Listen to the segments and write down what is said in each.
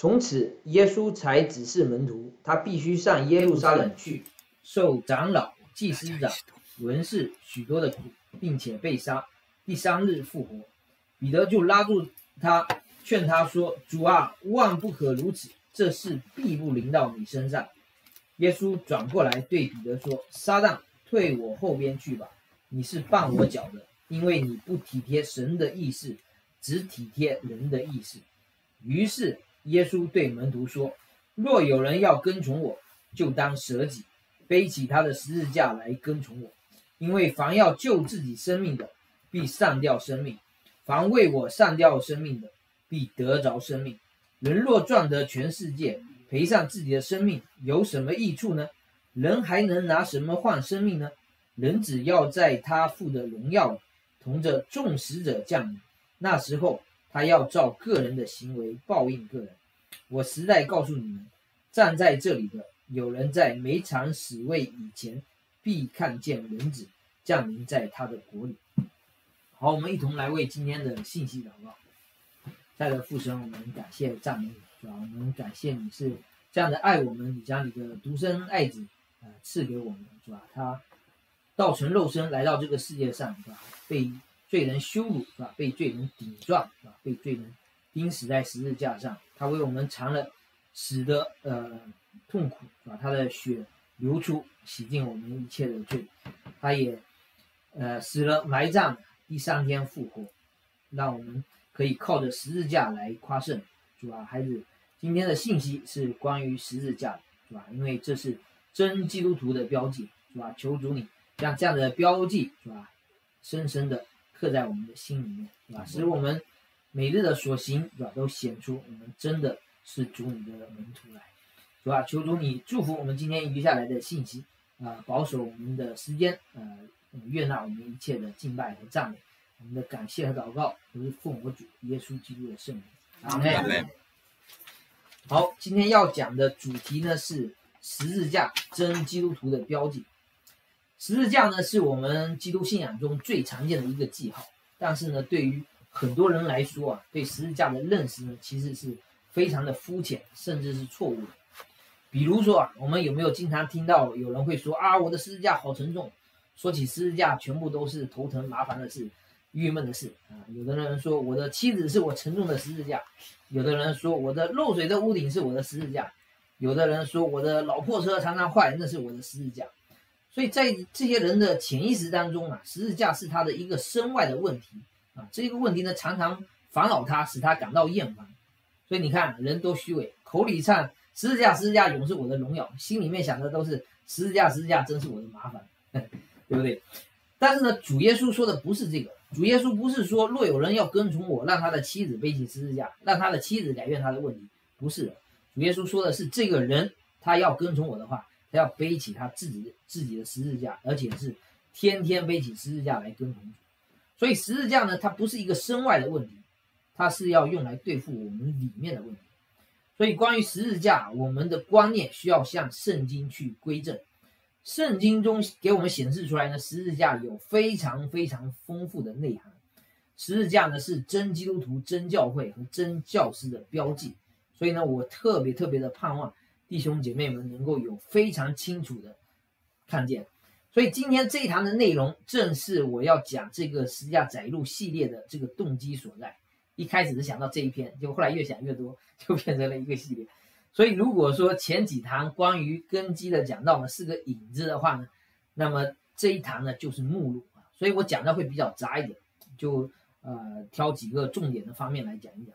从此，耶稣才指示门徒，他必须上耶路撒冷去，受长老、祭司长、文士许多的苦，并且被杀，第三日复活。彼得就拉住他，劝他说：“主啊，万不可如此，这事必不临到你身上。”耶稣转过来对彼得说：“撒旦，退我后边去吧！你是绊我脚的，因为你不体贴神的意思，只体贴人的意思。”于是。耶稣对门徒说：“若有人要跟从我，就当舍己，背起他的十字架来跟从我。因为凡要救自己生命的，必丧掉生命；凡为我丧掉生命的，必得着生命。人若赚得全世界，赔上自己的生命，有什么益处呢？人还能拿什么换生命呢？人只要在他父的荣耀同着众使者降临，那时候。”他要照个人的行为报应个人。我实在告诉你们，站在这里的有人在每场死位以前，必看见人子降临在他的国里。好，我们一同来为今天的信息祷告。在的父神，我们感谢赞美你，主要我们感谢你是这样的爱我们，你将你的独生爱子呃赐给我们，是吧？他道成肉身来到这个世界上，是吧？被。罪人羞辱是吧？被罪人顶撞是吧？被罪人钉死在十字架上，他为我们尝了死的呃痛苦把？他的血流出，洗净我们一切的罪，他也呃死了埋葬，第三天复活，让我们可以靠着十字架来夸胜，是吧？孩子，今天的信息是关于十字架，是吧？因为这是真基督徒的标记，是吧？求主你让这样的标记，是吧？深深的。刻在我们的心里面，是吧？使我们每日的所行，是吧？都显出我们真的是主你的门徒来，是吧？求主你祝福我们今天余下来的信息，啊，保守我们的时间，呃，悦纳我们一切的敬拜和赞美，我们的感谢和祷告都是奉我主耶稣基督的圣名。阿门。好，今天要讲的主题呢是十字架真基督徒的标记。十字架呢，是我们基督信仰中最常见的一个记号。但是呢，对于很多人来说啊，对十字架的认识呢，其实是非常的肤浅，甚至是错误的。比如说啊，我们有没有经常听到有人会说啊，我的十字架好沉重。说起十字架，全部都是头疼、麻烦的事、郁闷的事啊。有的人说，我的妻子是我沉重的十字架；有的人说，我的漏水的屋顶是我的十字架；有的人说，我的老破车常常坏，那是我的十字架。所以在这些人的潜意识当中啊，十字架是他的一个身外的问题啊，这个问题呢常常烦恼他，使他感到厌烦。所以你看，人多虚伪，口里唱十字架，十字架永是我的荣耀，心里面想的都是十字架，十字架真是我的麻烦，对不对？但是呢，主耶稣说的不是这个，主耶稣不是说若有人要跟从我，让他的妻子背起十字架，让他的妻子改变他的问题，不是。主耶稣说的是，这个人他要跟从我的话。他要背起他自己的自己的十字架，而且是天天背起十字架来跟从主。所以十字架呢，它不是一个身外的问题，它是要用来对付我们里面的问题。所以关于十字架，我们的观念需要向圣经去归正。圣经中给我们显示出来呢，十字架有非常非常丰富的内涵。十字架呢是真基督徒、真教会和真教师的标记。所以呢，我特别特别的盼望。弟兄姐妹们能够有非常清楚的看见，所以今天这一堂的内容正是我要讲这个十字架载入系列的这个动机所在。一开始是想到这一篇，就后来越想越多，就变成了一个系列。所以如果说前几堂关于根基的讲到呢是个影子的话呢，那么这一堂呢就是目录啊。所以我讲的会比较杂一点，就呃挑几个重点的方面来讲一讲。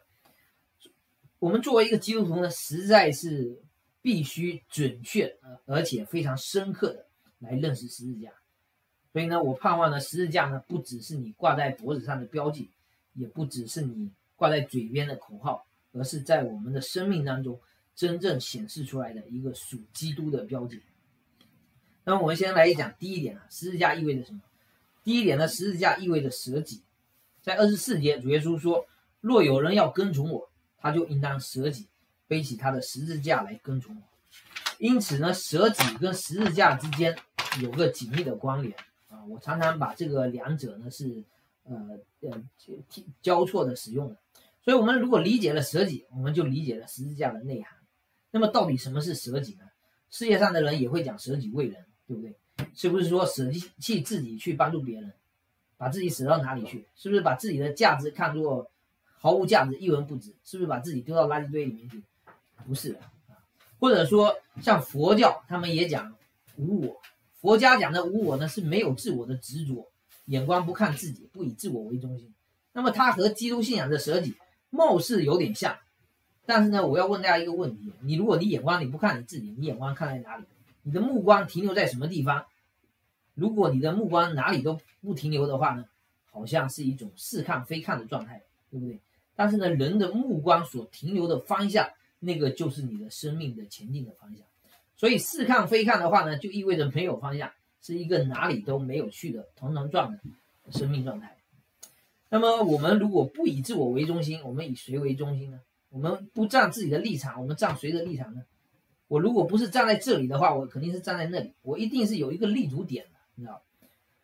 我们作为一个基督徒呢，实在是。必须准确，而且非常深刻的来认识十字架。所以呢，我盼望呢，十字架呢，不只是你挂在脖子上的标记，也不只是你挂在嘴边的口号，而是在我们的生命当中真正显示出来的一个属基督的标记。那，我们先来讲第一点啊，十字架意味着什么？第一点呢，十字架意味着舍己。在二十四节，主耶稣说：“若有人要跟从我，他就应当舍己。”背起他的十字架来跟从我，因此呢，舍己跟十字架之间有个紧密的关联啊。我常常把这个两者呢是呃呃交错的使用的。所以，我们如果理解了舍己，我们就理解了十字架的内涵。那么，到底什么是舍己呢？世界上的人也会讲舍己为人，对不对？是不是说舍弃自己去帮助别人，把自己舍到哪里去？是不是把自己的价值看作毫无价值、一文不值？是不是把自己丢到垃圾堆里面去？不是的。或者说，像佛教，他们也讲无我。佛家讲的无我呢，是没有自我的执着，眼光不看自己，不以自我为中心。那么，它和基督信仰的舍己貌似有点像。但是呢，我要问大家一个问题：你如果你眼光你不看你自己，你眼光看在哪里？你的目光停留在什么地方？如果你的目光哪里都不停留的话呢，好像是一种似看非看的状态，对不对？但是呢，人的目光所停留的方向，那个就是你的生命的前进的方向。所以似看非看的话呢，就意味着没有方向，是一个哪里都没有去的团团转的生命状态。那么我们如果不以自我为中心，我们以谁为中心呢？我们不站自己的立场，我们站谁的立场呢？我如果不是站在这里的话，我肯定是站在那里。我一定是有一个立足点的，你知道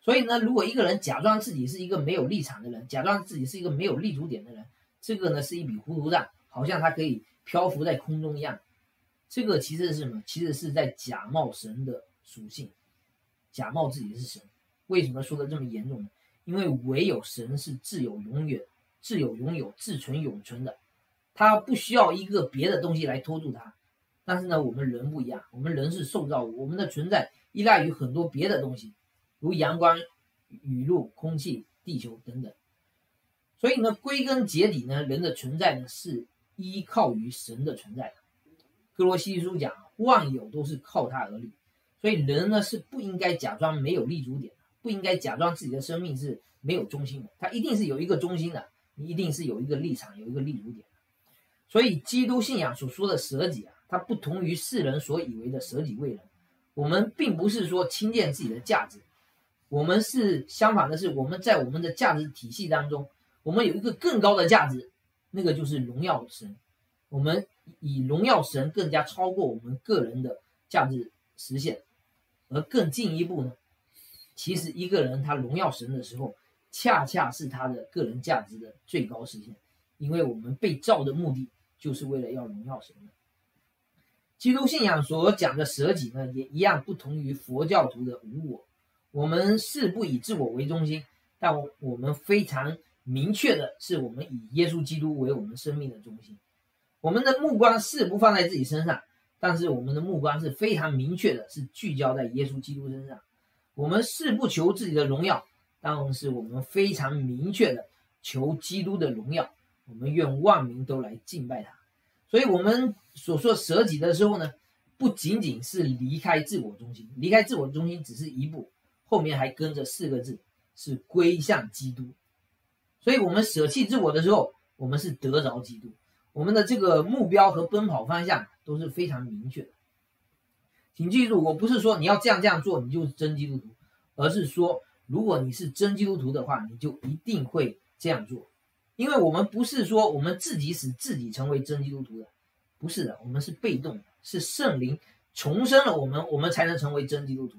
所以呢，如果一个人假装自己是一个没有立场的人，假装自己是一个没有立足点的人，这个呢是一笔糊涂账，好像他可以漂浮在空中一样。这个其实是什么？其实是在假冒神的属性，假冒自己是神。为什么说的这么严重呢？因为唯有神是自有永远、自有拥有、自存永存的。他不需要一个别的东西来拖住他，但是呢，我们人不一样，我们人是受造物，我们的存在依赖于很多别的东西，如阳光、雨露、空气、地球等等。所以呢，归根结底呢，人的存在呢是依靠于神的存在。哥罗西书讲，万有都是靠他而立，所以人呢是不应该假装没有立足点，不应该假装自己的生命是没有中心的，他一定是有一个中心的，你一定是有一个立场，有一个立足点。所以，基督信仰所说的舍己啊，它不同于世人所以为的舍己为人。我们并不是说轻贱自己的价值，我们是相反的，是我们在我们的价值体系当中，我们有一个更高的价值，那个就是荣耀神。我们以荣耀神更加超过我们个人的价值实现，而更进一步呢，其实一个人他荣耀神的时候，恰恰是他的个人价值的最高实现，因为我们被造的目的。就是为了要荣耀神的。基督信仰所讲的舍己呢，也一样不同于佛教徒的无我。我们是不以自我为中心，但我们非常明确的是，我们以耶稣基督为我们生命的中心。我们的目光是不放在自己身上，但是我们的目光是非常明确的，是聚焦在耶稣基督身上。我们是不求自己的荣耀，但是我们非常明确的求基督的荣耀。我们愿万民都来敬拜他，所以我们所说舍己的时候呢，不仅仅是离开自我中心，离开自我中心只是一步，后面还跟着四个字，是归向基督。所以，我们舍弃自我的时候，我们是得着基督，我们的这个目标和奔跑方向都是非常明确的。请记住，我不是说你要这样这样做，你就是真基督徒，而是说，如果你是真基督徒的话，你就一定会这样做。因为我们不是说我们自己使自己成为真基督徒的，不是的，我们是被动的，是圣灵重生了我们，我们才能成为真基督徒。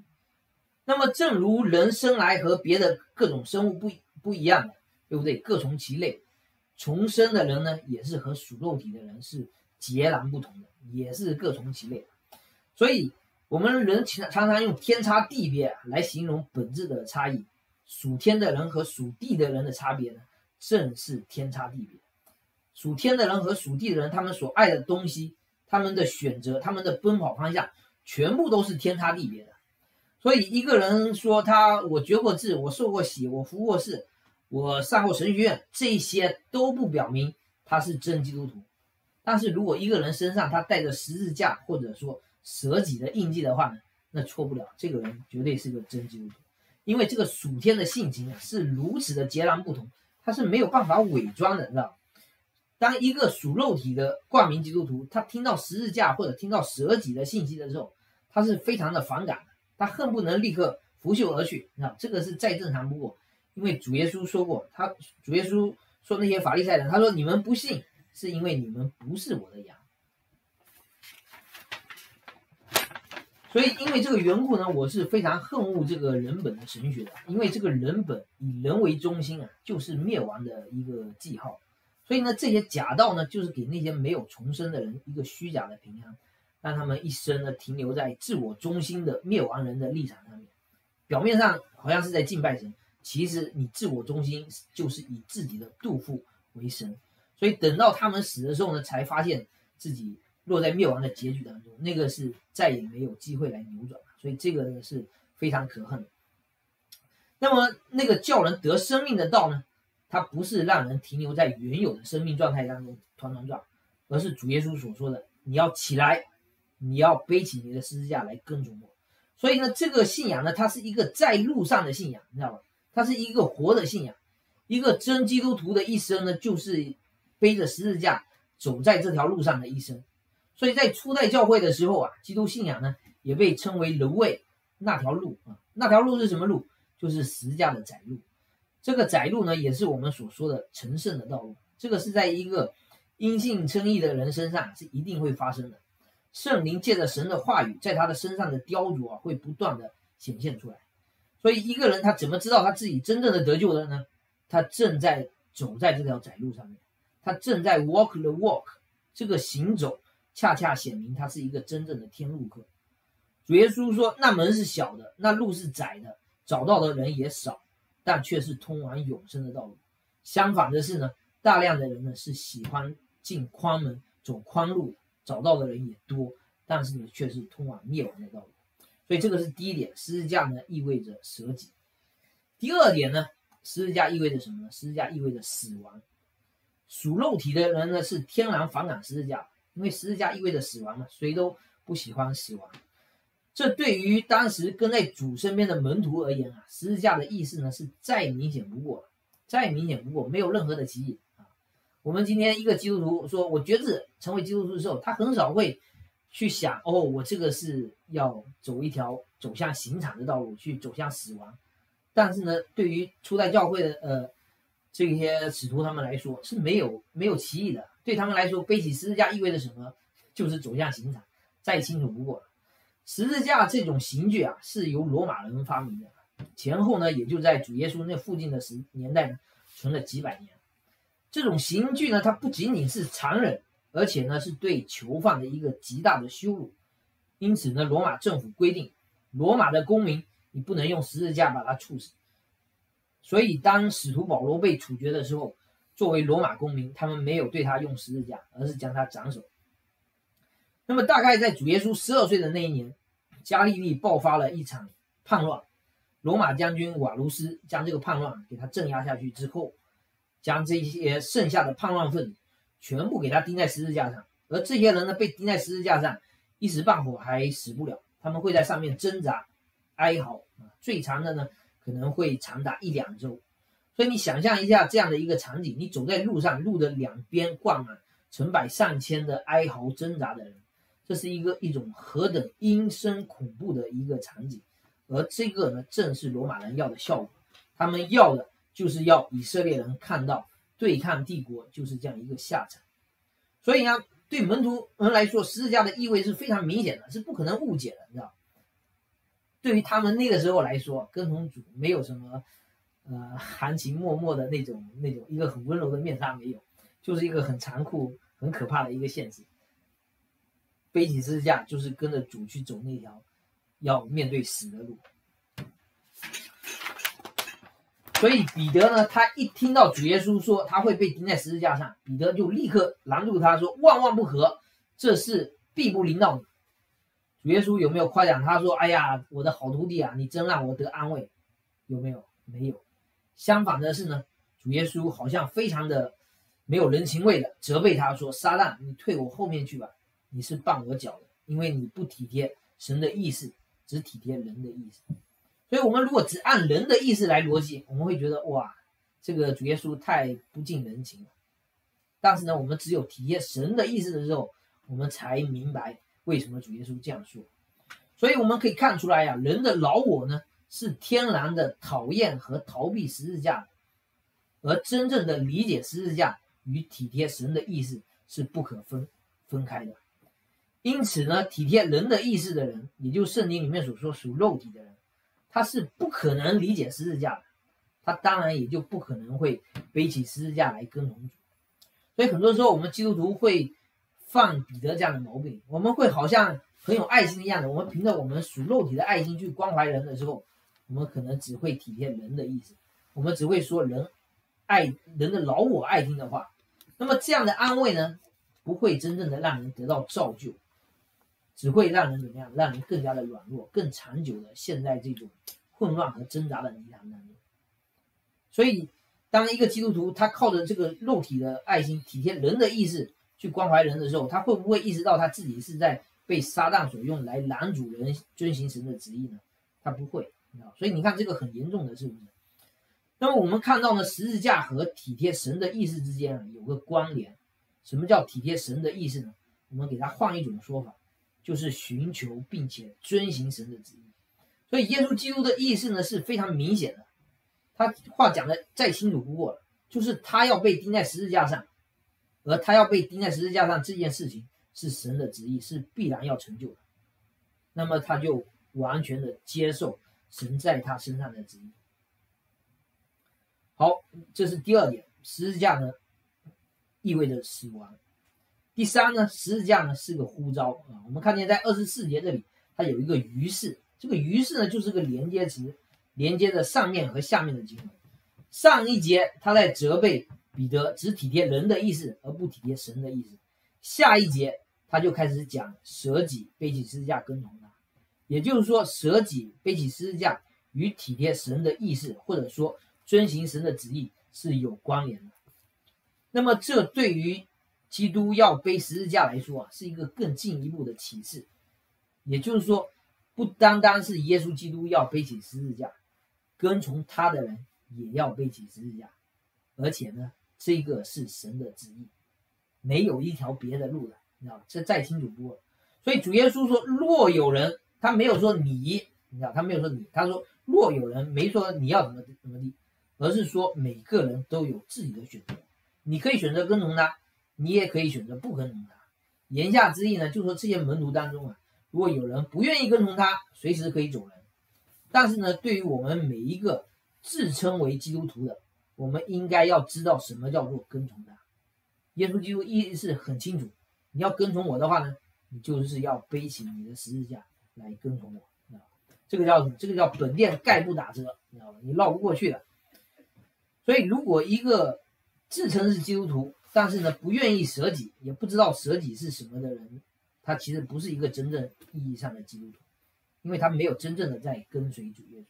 那么，正如人生来和别的各种生物不不一样的，对不对？各从其类，重生的人呢，也是和属肉体的人是截然不同的，也是各从其类。所以，我们人常常常用天差地别来形容本质的差异。属天的人和属地的人的差别呢？正是天差地别，属天的人和属地的人，他们所爱的东西，他们的选择，他们的奔跑方向，全部都是天差地别的。所以一个人说他我觉过志，我受过洗，我服过事，我上过神学院，这些都不表明他是真基督徒。但是如果一个人身上他带着十字架或者说舍己的印记的话呢，那错不了，这个人绝对是个真基督徒，因为这个属天的性情啊是如此的截然不同。他是没有办法伪装的，知道当一个属肉体的冠名基督徒，他听到十字架或者听到舍己的信息的时候，他是非常的反感的，他恨不能立刻拂袖而去，知道这个是再正常不过。因为主耶稣说过，他主耶稣说那些法利赛人，他说你们不信，是因为你们不是我的羊。所以，因为这个缘故呢，我是非常恨恶这个人本的神学的。因为这个人本以人为中心啊，就是灭亡的一个记号。所以呢，这些假道呢，就是给那些没有重生的人一个虚假的平安，让他们一生呢停留在自我中心的灭亡人的立场上面。表面上好像是在敬拜神，其实你自我中心就是以自己的肚腹为神。所以等到他们死的时候呢，才发现自己落在灭亡的结局当中，那个是再也没有机会来扭转了。所以这个呢是非常可恨的。那么那个叫人得生命的道呢，它不是让人停留在原有的生命状态当中团团转，而是主耶稣所说的：你要起来，你要背起你的十字架来跟从我。所以呢，这个信仰呢，它是一个在路上的信仰，你知道吧？它是一个活的信仰。一个真基督徒的一生呢，就是。背着十字架走在这条路上的一生，所以在初代教会的时候啊，基督信仰呢也被称为人位那条路啊，那条路是什么路？就是十字架的窄路。这个窄路呢，也是我们所说的成圣的道路。这个是在一个因信称义的人身上是一定会发生的。圣灵借着神的话语，在他的身上的雕琢啊，会不断的显现出来。所以一个人他怎么知道他自己真正的得救了呢？他正在走在这条窄路上面。他正在 walk the walk，这个行走恰恰显明他是一个真正的天路客。主耶稣说：“那门是小的，那路是窄的，找到的人也少，但却是通往永生的道路。相反的是呢，大量的人呢是喜欢进宽门，走宽路的，找到的人也多，但是呢却是通往灭亡的道路。所以这个是第一点，十字架呢意味着舍己。第二点呢，十字架意味着什么呢？十字架意味着死亡。”属肉体的人呢，是天然反感十字架，因为十字架意味着死亡嘛，谁都不喜欢死亡。这对于当时跟在主身边的门徒而言啊，十字架的意思呢是再明显不过了，再明显不过，没有任何的歧义啊。我们今天一个基督徒说，我觉志成为基督徒的时候，他很少会去想，哦，我这个是要走一条走向刑场的道路，去走向死亡。但是呢，对于初代教会的呃。这些使徒他们来说是没有没有歧义的，对他们来说，背起十字架意味着什么？就是走向刑场，再清楚不过了。十字架这种刑具啊，是由罗马人发明的，前后呢，也就在主耶稣那附近的时年代，存了几百年。这种刑具呢，它不仅仅是残忍，而且呢，是对囚犯的一个极大的羞辱。因此呢，罗马政府规定，罗马的公民你不能用十字架把他处死。所以，当使徒保罗被处决的时候，作为罗马公民，他们没有对他用十字架，而是将他斩首。那么，大概在主耶稣十二岁的那一年，加利利爆发了一场叛乱。罗马将军瓦卢斯将这个叛乱给他镇压下去之后，将这些剩下的叛乱分子全部给他钉在十字架上。而这些人呢，被钉在十字架上，一时半会还死不了，他们会在上面挣扎、哀嚎啊，最长的呢。可能会长达一两周，所以你想象一下这样的一个场景：你走在路上，路的两边挂满成百上千的哀嚎挣扎的人，这是一个一种何等阴森恐怖的一个场景。而这个呢，正是罗马人要的效果。他们要的就是要以色列人看到对抗帝国就是这样一个下场。所以呢，对门徒们来说，十字架的意味是非常明显的，是不可能误解的，你知道。对于他们那个时候来说，跟从主没有什么，呃，含情脉脉的那种那种一个很温柔的面纱没有，就是一个很残酷、很可怕的一个现实。背起十字架就是跟着主去走那条要面对死的路。所以彼得呢，他一听到主耶稣说他会被钉在十字架上，彼得就立刻拦住他说：“万万不可，这事必不临到你。”主耶稣有没有夸奖他说：“哎呀，我的好徒弟啊，你真让我得安慰。”有没有？没有。相反的是呢，主耶稣好像非常的没有人情味的责备他说：“撒旦，你退我后面去吧，你是绊我脚的，因为你不体贴神的意思，只体贴人的意思。”所以，我们如果只按人的意思来逻辑，我们会觉得哇，这个主耶稣太不近人情了。但是呢，我们只有体贴神的意思的时候，我们才明白。为什么主耶稣这样说？所以我们可以看出来呀，人的老我呢是天然的讨厌和逃避十字架，而真正的理解十字架与体贴神的意思是不可分分开的。因此呢，体贴人的意思的人，也就圣经里面所说属肉体的人，他是不可能理解十字架的，他当然也就不可能会背起十字架来跟从主。所以很多时候我们基督徒会犯彼得这样的毛病，我们会好像很有爱心的样子，我们凭着我们属肉体的爱心去关怀人的时候，我们可能只会体贴人的意思，我们只会说人爱人的老我爱听的话。那么这样的安慰呢，不会真正的让人得到造就，只会让人怎么样？让人更加的软弱，更长久的陷在这种混乱和挣扎的泥潭当中。所以，当一个基督徒他靠着这个肉体的爱心体贴人的意思去关怀人的时候，他会不会意识到他自己是在被撒旦所用来拦阻人遵行神的旨意呢？他不会，所以你看这个很严重的，是不是？那么我们看到呢，十字架和体贴神的意思之间啊有个关联。什么叫体贴神的意思呢？我们给他换一种说法，就是寻求并且遵行神的旨意。所以耶稣基督的意思呢是非常明显的，他话讲的再清楚不过了，就是他要被钉在十字架上，而他要被钉在十字架上这件事情是神的旨意，是必然要成就的。那么他就完全的接受神在他身上的旨意。好，这是第二点，十字架呢意味着死亡。第三呢，十字架呢是个呼召啊。我们看见在二十四节这里，它有一个于是，这个于是呢就是个连接词，连接着上面和下面的经文。上一节他在责备彼得只体贴人的意思而不体贴神的意思，下一节他就开始讲舍己背起十字架跟从他，也就是说舍己背起十字架与体贴神的意思，或者说。遵行神的旨意是有关联的，那么这对于基督要背十字架来说啊，是一个更进一步的启示。也就是说，不单单是耶稣基督要背起十字架，跟从他的人也要背起十字架，而且呢，这个是神的旨意，没有一条别的路了，你知道这再清楚不过。所以主耶稣说：“若有人，他没有说你，你知道，他没有说你，他说若有人，没说你要怎么怎么地。”而是说每个人都有自己的选择，你可以选择跟从他，你也可以选择不跟从他。言下之意呢，就说这些门徒当中啊，如果有人不愿意跟从他，随时可以走人。但是呢，对于我们每一个自称为基督徒的，我们应该要知道什么叫做跟从他。耶稣基督意思很清楚，你要跟从我的话呢，你就是要背起你的十字架来跟从我。这个叫？这个叫本店概不打折，你知道吧？你绕不过去的。所以，如果一个自称是基督徒，但是呢不愿意舍己，也不知道舍己是什么的人，他其实不是一个真正意义上的基督徒，因为他没有真正的在跟随主耶稣。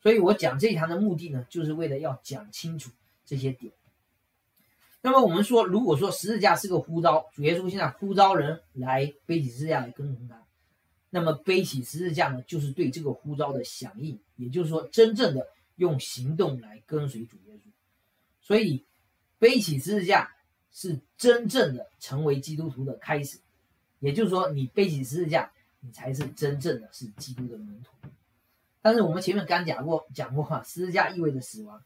所以我讲这一堂的目的呢，就是为了要讲清楚这些点。那么我们说，如果说十字架是个呼召，主耶稣现在呼召人来背起十字架来跟从他，那么背起十字架呢，就是对这个呼召的响应，也就是说，真正的用行动来跟随主耶稣。所以，背起十字架是真正的成为基督徒的开始。也就是说，你背起十字架，你才是真正的是基督的门徒。但是我们前面刚讲过，讲过哈，十字架意味着死亡。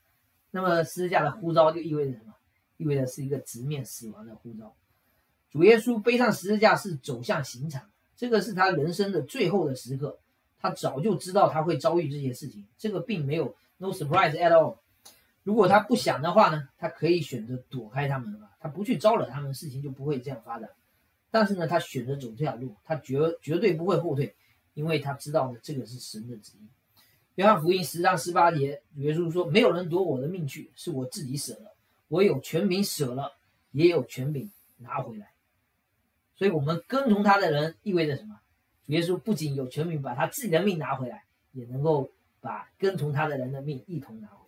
那么十字架的呼召就意味着什么？意味着是一个直面死亡的呼召。主耶稣背上十字架是走向刑场，这个是他人生的最后的时刻。他早就知道他会遭遇这些事情，这个并没有 no surprise at all。如果他不想的话呢，他可以选择躲开他们啊，他不去招惹他们，事情就不会这样发展。但是呢，他选择走这条路，他绝绝对不会后退，因为他知道呢，这个是神的旨意。约翰福音十章十八节，主耶稣说：“没有人夺我的命去，是我自己舍了。我有权柄舍了，也有权柄拿回来。”所以，我们跟从他的人意味着什么？主耶稣不仅有权柄把他自己的命拿回来，也能够把跟从他的人的命一同拿回来。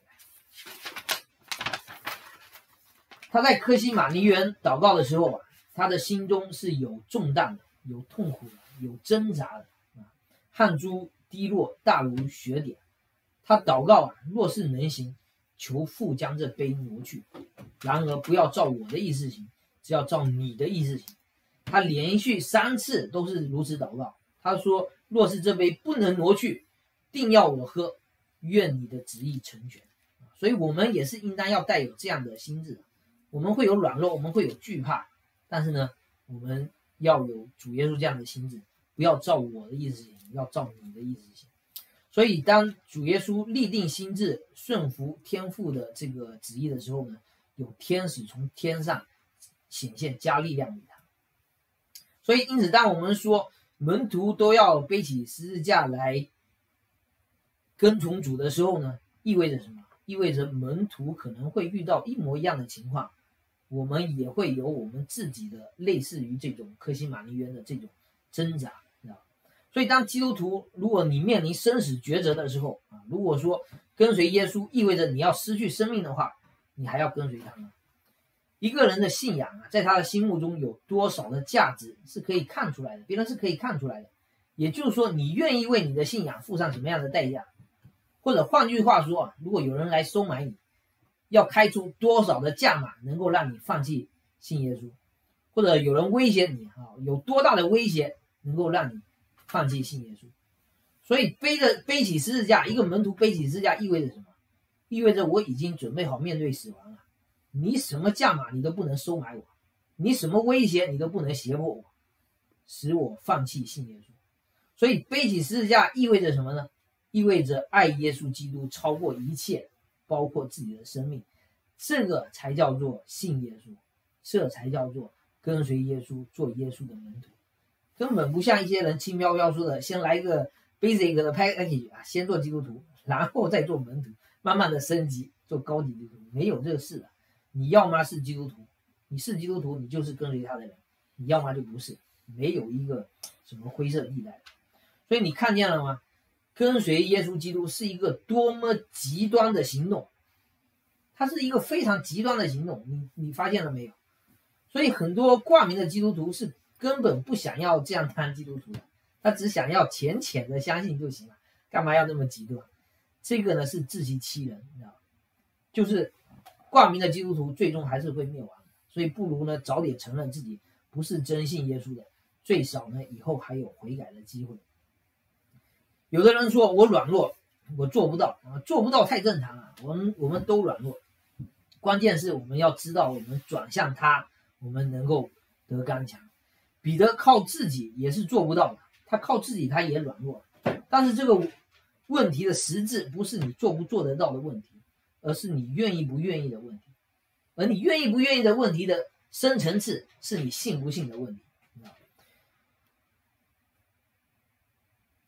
他在科西玛尼园祷告的时候啊，他的心中是有重担的，有痛苦的，有挣扎的啊，汗珠滴落，大如雪点。他祷告啊，若是能行，求父将这杯挪去。然而不要照我的意思行，只要照你的意思行。他连续三次都是如此祷告。他说：若是这杯不能挪去，定要我喝。愿你的旨意成全。所以，我们也是应当要带有这样的心智。我们会有软弱，我们会有惧怕，但是呢，我们要有主耶稣这样的心智，不要照我的意思行，要照你的意思行。所以，当主耶稣立定心智，顺服天父的这个旨意的时候呢，有天使从天上显现加力量给他。所以，因此，当我们说门徒都要背起十字架来跟从主的时候呢，意味着什么？意味着门徒可能会遇到一模一样的情况，我们也会有我们自己的类似于这种科西玛尼园的这种挣扎，知道所以，当基督徒如果你面临生死抉择的时候啊，如果说跟随耶稣意味着你要失去生命的话，你还要跟随他吗？一个人的信仰啊，在他的心目中有多少的价值是可以看出来的，别人是可以看出来的。也就是说，你愿意为你的信仰付上什么样的代价？或者换句话说，如果有人来收买你，要开出多少的价码能够让你放弃信耶稣？或者有人威胁你啊，有多大的威胁能够让你放弃信耶稣？所以背着背起十字架，一个门徒背起十字架意味着什么？意味着我已经准备好面对死亡了。你什么价码你都不能收买我，你什么威胁你都不能胁迫我，使我放弃信耶稣。所以背起十字架意味着什么呢？意味着爱耶稣基督超过一切，包括自己的生命，这个才叫做信耶稣，这才叫做跟随耶稣，做耶稣的门徒。根本不像一些人轻飘飘说的，先来个 basic 的 package 啊，先做基督徒，然后再做门徒，慢慢的升级做高级基督徒，没有这个事的。你要么是基督徒，你是基督徒，你就是跟随他的人；你要么就不是，没有一个什么灰色地带。所以你看见了吗？跟随耶稣基督是一个多么极端的行动，它是一个非常极端的行动。你你发现了没有？所以很多挂名的基督徒是根本不想要这样当基督徒的，他只想要浅浅的相信就行了，干嘛要那么极端？这个呢是自欺欺人，你知道就是挂名的基督徒最终还是会灭亡，所以不如呢早点承认自己不是真信耶稣的，最少呢以后还有悔改的机会。有的人说我软弱，我做不到啊，做不到太正常了。我们我们都软弱，关键是我们要知道，我们转向他，我们能够得刚强。彼得靠自己也是做不到的，他靠自己他也软弱。但是这个问题的实质不是你做不做得到的问题，而是你愿意不愿意的问题。而你愿意不愿意的问题的深层次，是你信不信的问题。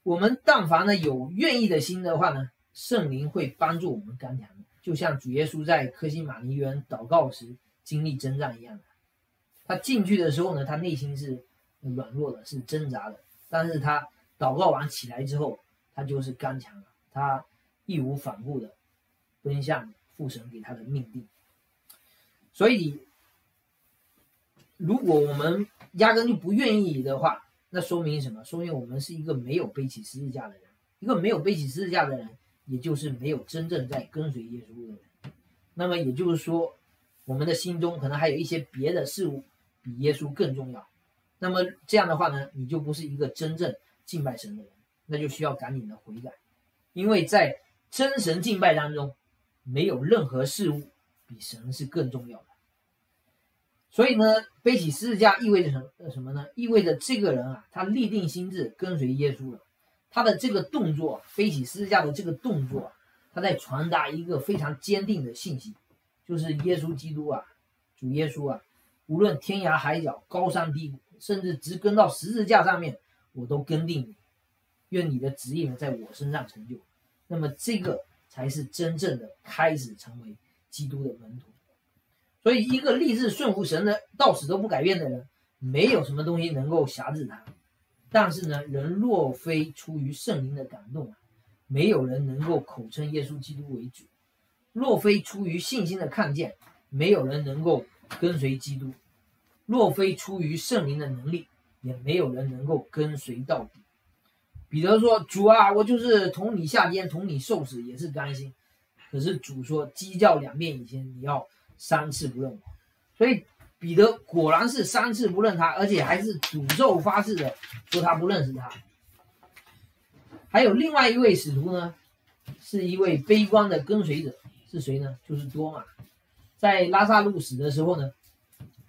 我们但凡呢有愿意的心的话呢，圣灵会帮助我们刚强的，就像主耶稣在科西玛尼园祷告时经历征战一样的。他进去的时候呢，他内心是软弱的，是挣扎的，但是他祷告完起来之后，他就是刚强了，他义无反顾的奔向父神给他的命定。所以，如果我们压根就不愿意的话，那说明什么？说明我们是一个没有背起十字架的人，一个没有背起十字架的人，也就是没有真正在跟随耶稣的人。那么也就是说，我们的心中可能还有一些别的事物比耶稣更重要。那么这样的话呢，你就不是一个真正敬拜神的人，那就需要赶紧的悔改，因为在真神敬拜当中，没有任何事物比神是更重要的。所以呢，背起十字架意味着什么？什么呢？意味着这个人啊，他立定心智跟随耶稣了。他的这个动作，背起十字架的这个动作，他在传达一个非常坚定的信息，就是耶稣基督啊，主耶稣啊，无论天涯海角、高山低谷，甚至直跟到十字架上面，我都跟定你。愿你的旨意，在我身上成就。那么，这个才是真正的开始成为基督的门徒。所以，一个立志顺服神的、到死都不改变的人，没有什么东西能够辖制他。但是呢，人若非出于圣灵的感动，没有人能够口称耶稣基督为主；若非出于信心的看见，没有人能够跟随基督；若非出于圣灵的能力，也没有人能够跟随到底。彼得说：“主啊，我就是同你下监，同你受死，也是甘心。”可是主说：“鸡叫两遍以前，你要。”三次不认我，所以彼得果然是三次不认他，而且还是诅咒发誓的说他不认识他。还有另外一位使徒呢，是一位悲观的跟随者，是谁呢？就是多马。在拉萨路死的时候呢，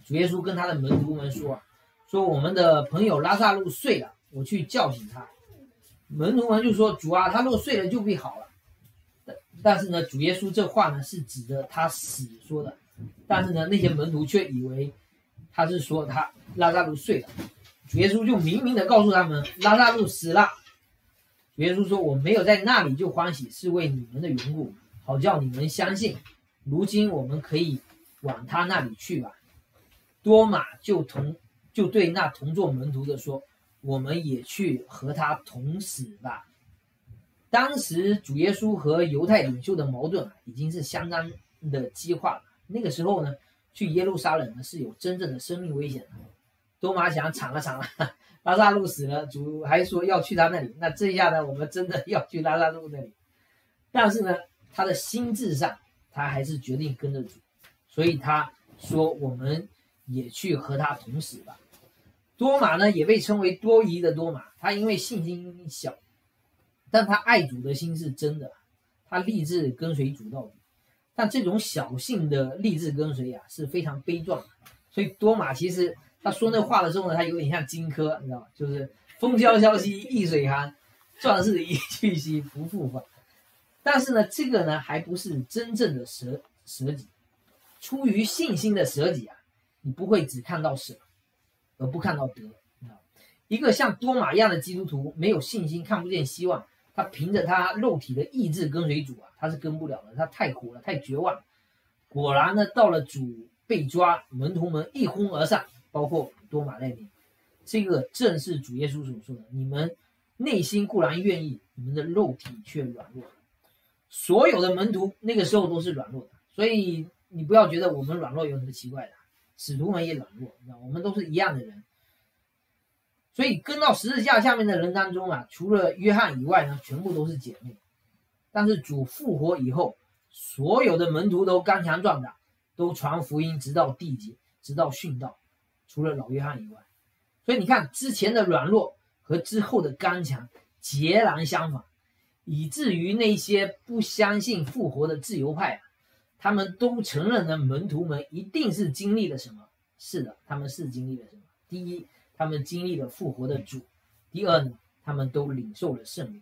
主耶稣跟他的门徒们说：“说我们的朋友拉萨路睡了，我去叫醒他。”门徒们就说：“主啊，他若睡了就必好了。”但是呢，主耶稣这话呢是指着他死说的，但是呢，那些门徒却以为他是说他拉萨路睡了，主耶稣就明明的告诉他们拉萨路死了。主耶稣说我没有在那里就欢喜，是为你们的缘故，好叫你们相信。如今我们可以往他那里去吧。多马就同就对那同做门徒的说，我们也去和他同死吧。当时主耶稣和犹太领袖的矛盾啊，已经是相当的激化了。那个时候呢？去耶路撒冷呢是有真正的生命危险的。多马想惨了惨了，拉萨路死了，主还说要去他那里。那这一下呢，我们真的要去拉萨路那里。但是呢，他的心智上，他还是决定跟着主，所以他说我们也去和他同死吧。多马呢也被称为多疑的多马，他因为信心小，但他爱主的心是真的，他立志跟随主到底。但这种小性的励志跟随呀是非常悲壮，所以多马其实他说那话的时候呢，他有点像荆轲，你知道吗？就是风萧萧兮易水寒，壮士一去兮不复返。但是呢，这个呢还不是真正的舍舍己，出于信心的舍己啊，你不会只看到舍，而不看到得。一个像多马一样的基督徒，没有信心，看不见希望。他凭着他肉体的意志跟随主啊，他是跟不了的，他太苦了，太绝望。果然呢，到了主被抓，门徒们一哄而上，包括多马那边，这个正是主耶稣所说的：你们内心固然愿意，你们的肉体却软弱。所有的门徒那个时候都是软弱的，所以你不要觉得我们软弱有什么奇怪的，使徒们也软弱，我们都是一样的人。所以跟到十字架下面的人当中啊，除了约翰以外呢，全部都是姐妹。但是主复活以后，所有的门徒都刚强壮胆，都传福音，直到地极，直到殉道。除了老约翰以外，所以你看之前的软弱和之后的刚强截然相反，以至于那些不相信复活的自由派啊，他们都承认了门徒们一定是经历了什么。是的，他们是经历了什么？第一。他们经历了复活的主，第二呢，他们都领受了圣灵。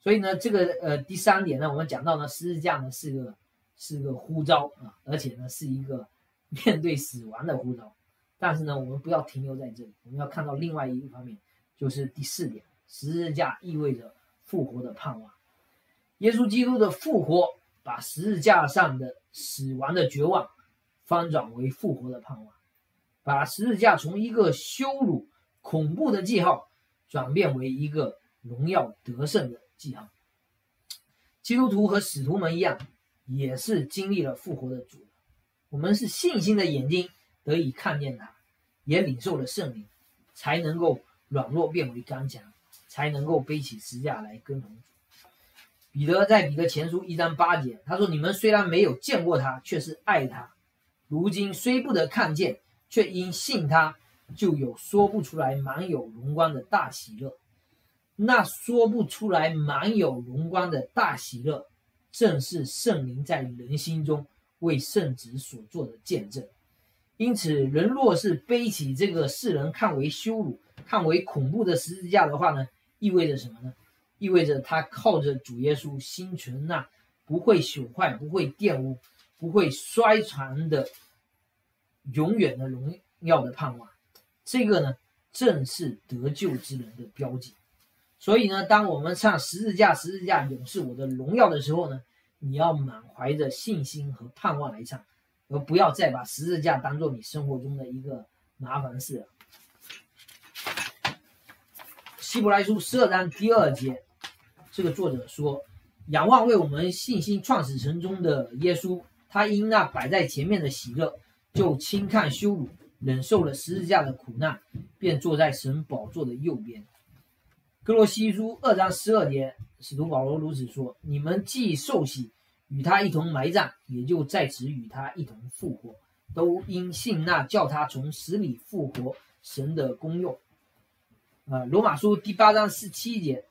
所以呢，这个呃第三点呢，我们讲到呢，十字架呢是个是个呼召啊，而且呢是一个 面对死亡的呼召。但是呢，我们不要停留在这里，我们要看到另外一个方面，就是第四点，十字架意味着复活的盼望。耶稣基督的复活，把十字架上的死亡的绝望翻转为复活的盼望。把十字架从一个羞辱、恐怖的记号，转变为一个荣耀得胜的记号。基督徒和使徒们一样，也是经历了复活的主。我们是信心的眼睛得以看见他，也领受了圣灵，才能够软弱变为刚强，才能够背起十字架来跟从主。彼得在彼得前书一章八节，他说：“你们虽然没有见过他，却是爱他；如今虽不得看见。”却因信他，就有说不出来满有荣光的大喜乐。那说不出来满有荣光的大喜乐，正是圣灵在人心中为圣子所做的见证。因此，人若是背起这个世人看为羞辱、看为恐怖的十字架的话呢，意味着什么呢？意味着他靠着主耶稣心存那不会朽坏、不会玷污、不会衰残的。永远的荣耀的盼望，这个呢，正是得救之人的标记。所以呢，当我们唱十字架，十字架永是我的荣耀的时候呢，你要满怀着信心和盼望来唱，而不要再把十字架当做你生活中的一个麻烦事了。希伯来书十二章第二节，这个作者说：“仰望为我们信心创始成终的耶稣，他因那摆在前面的喜乐。”就轻看羞辱，忍受了十字架的苦难，便坐在神宝座的右边。哥罗西书二章十二节，使徒保罗如此说：“你们既受洗，与他一同埋葬，也就在此与他一同复活，都因信那叫他从死里复活神的功用。”啊，罗马书第八章十七节，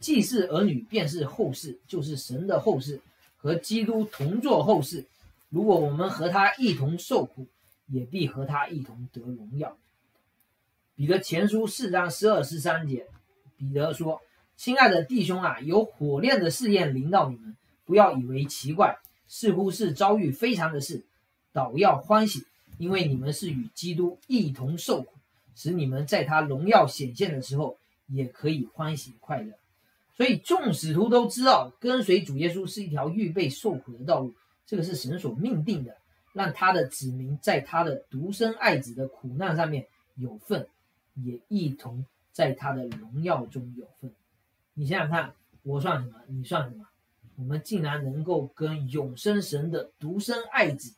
既是儿女，便是后世，就是神的后世，和基督同作后世。如果我们和他一同受苦，也必和他一同得荣耀。彼得前书四章十二十三节，彼得说：“亲爱的弟兄啊，有火炼的试验临到你们，不要以为奇怪，似乎是遭遇非常的事，倒要欢喜，因为你们是与基督一同受苦，使你们在他荣耀显现的时候也可以欢喜快乐。所以众使徒都知道，跟随主耶稣是一条预备受苦的道路，这个是神所命定的，让他的子民在他的独生爱子的苦难上面有份，也一同在他的荣耀中有份。你想想看，我算什么？你算什么？我们竟然能够跟永生神的独生爱子，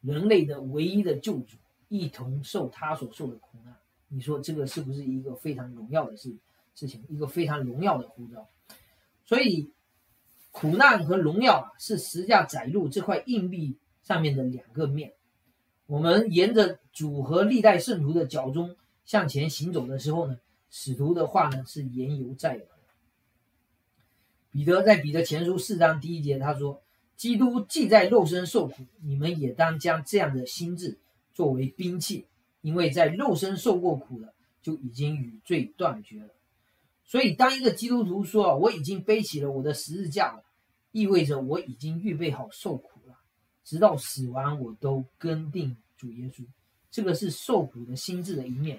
人类的唯一的救主，一同受他所受的苦难。你说这个是不是一个非常荣耀的事？事情一个非常荣耀的呼召，所以苦难和荣耀啊，是十架载入这块硬币上面的两个面。我们沿着主和历代圣徒的脚中向前行走的时候呢，使徒的话呢是言犹在耳。彼得在彼得前书四章第一节他说：“基督既在肉身受苦，你们也当将这样的心智作为兵器，因为在肉身受过苦的，就已经与罪断绝了。”所以，当一个基督徒说“我已经背起了我的十字架了”，意味着我已经预备好受苦了，直到死亡我都跟定主耶稣。这个是受苦的心智的一面。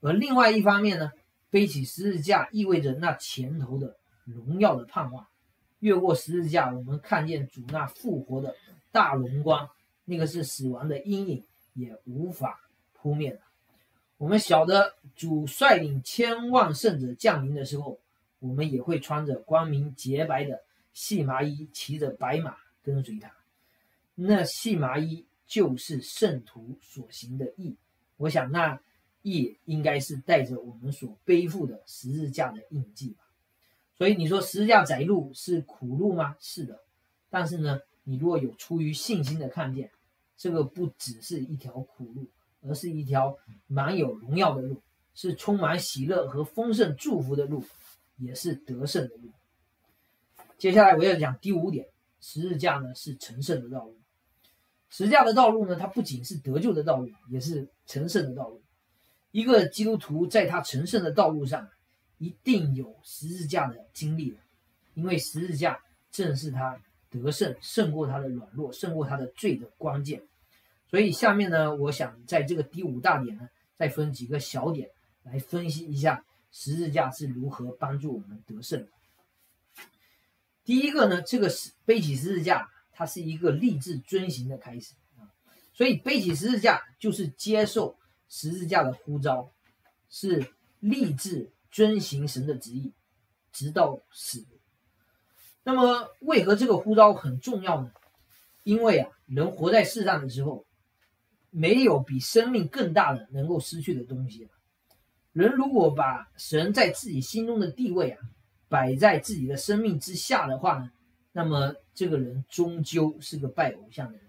而另外一方面呢，背起十字架意味着那前头的荣耀的盼望。越过十字架，我们看见主那复活的大荣光，那个是死亡的阴影也无法扑灭的。我们晓得主率领千万圣者降临的时候，我们也会穿着光明洁白的细麻衣，骑着白马跟随他。那细麻衣就是圣徒所行的义。我想那义应该是带着我们所背负的十字架的印记吧。所以你说十字架窄路是苦路吗？是的。但是呢，你如果有出于信心的看见，这个不只是一条苦路。而是一条满有荣耀的路，是充满喜乐和丰盛祝福的路，也是得胜的路。接下来我要讲第五点，十字架呢是成圣的道路。十字架的道路呢，它不仅是得救的道路，也是成圣的道路。一个基督徒在他成圣的道路上，一定有十字架的经历的，因为十字架正是他得胜、胜过他的软弱、胜过他的罪的关键。所以下面呢，我想在这个第五大点呢，再分几个小点来分析一下十字架是如何帮助我们得胜。第一个呢，这个是背起十字架，它是一个立志遵行的开始啊。所以背起十字架就是接受十字架的呼召，是立志遵行神的旨意，直到死。那么为何这个呼召很重要呢？因为啊，人活在世上的时候。没有比生命更大的能够失去的东西了。人如果把神在自己心中的地位啊摆在自己的生命之下的话呢，那么这个人终究是个拜偶像的人。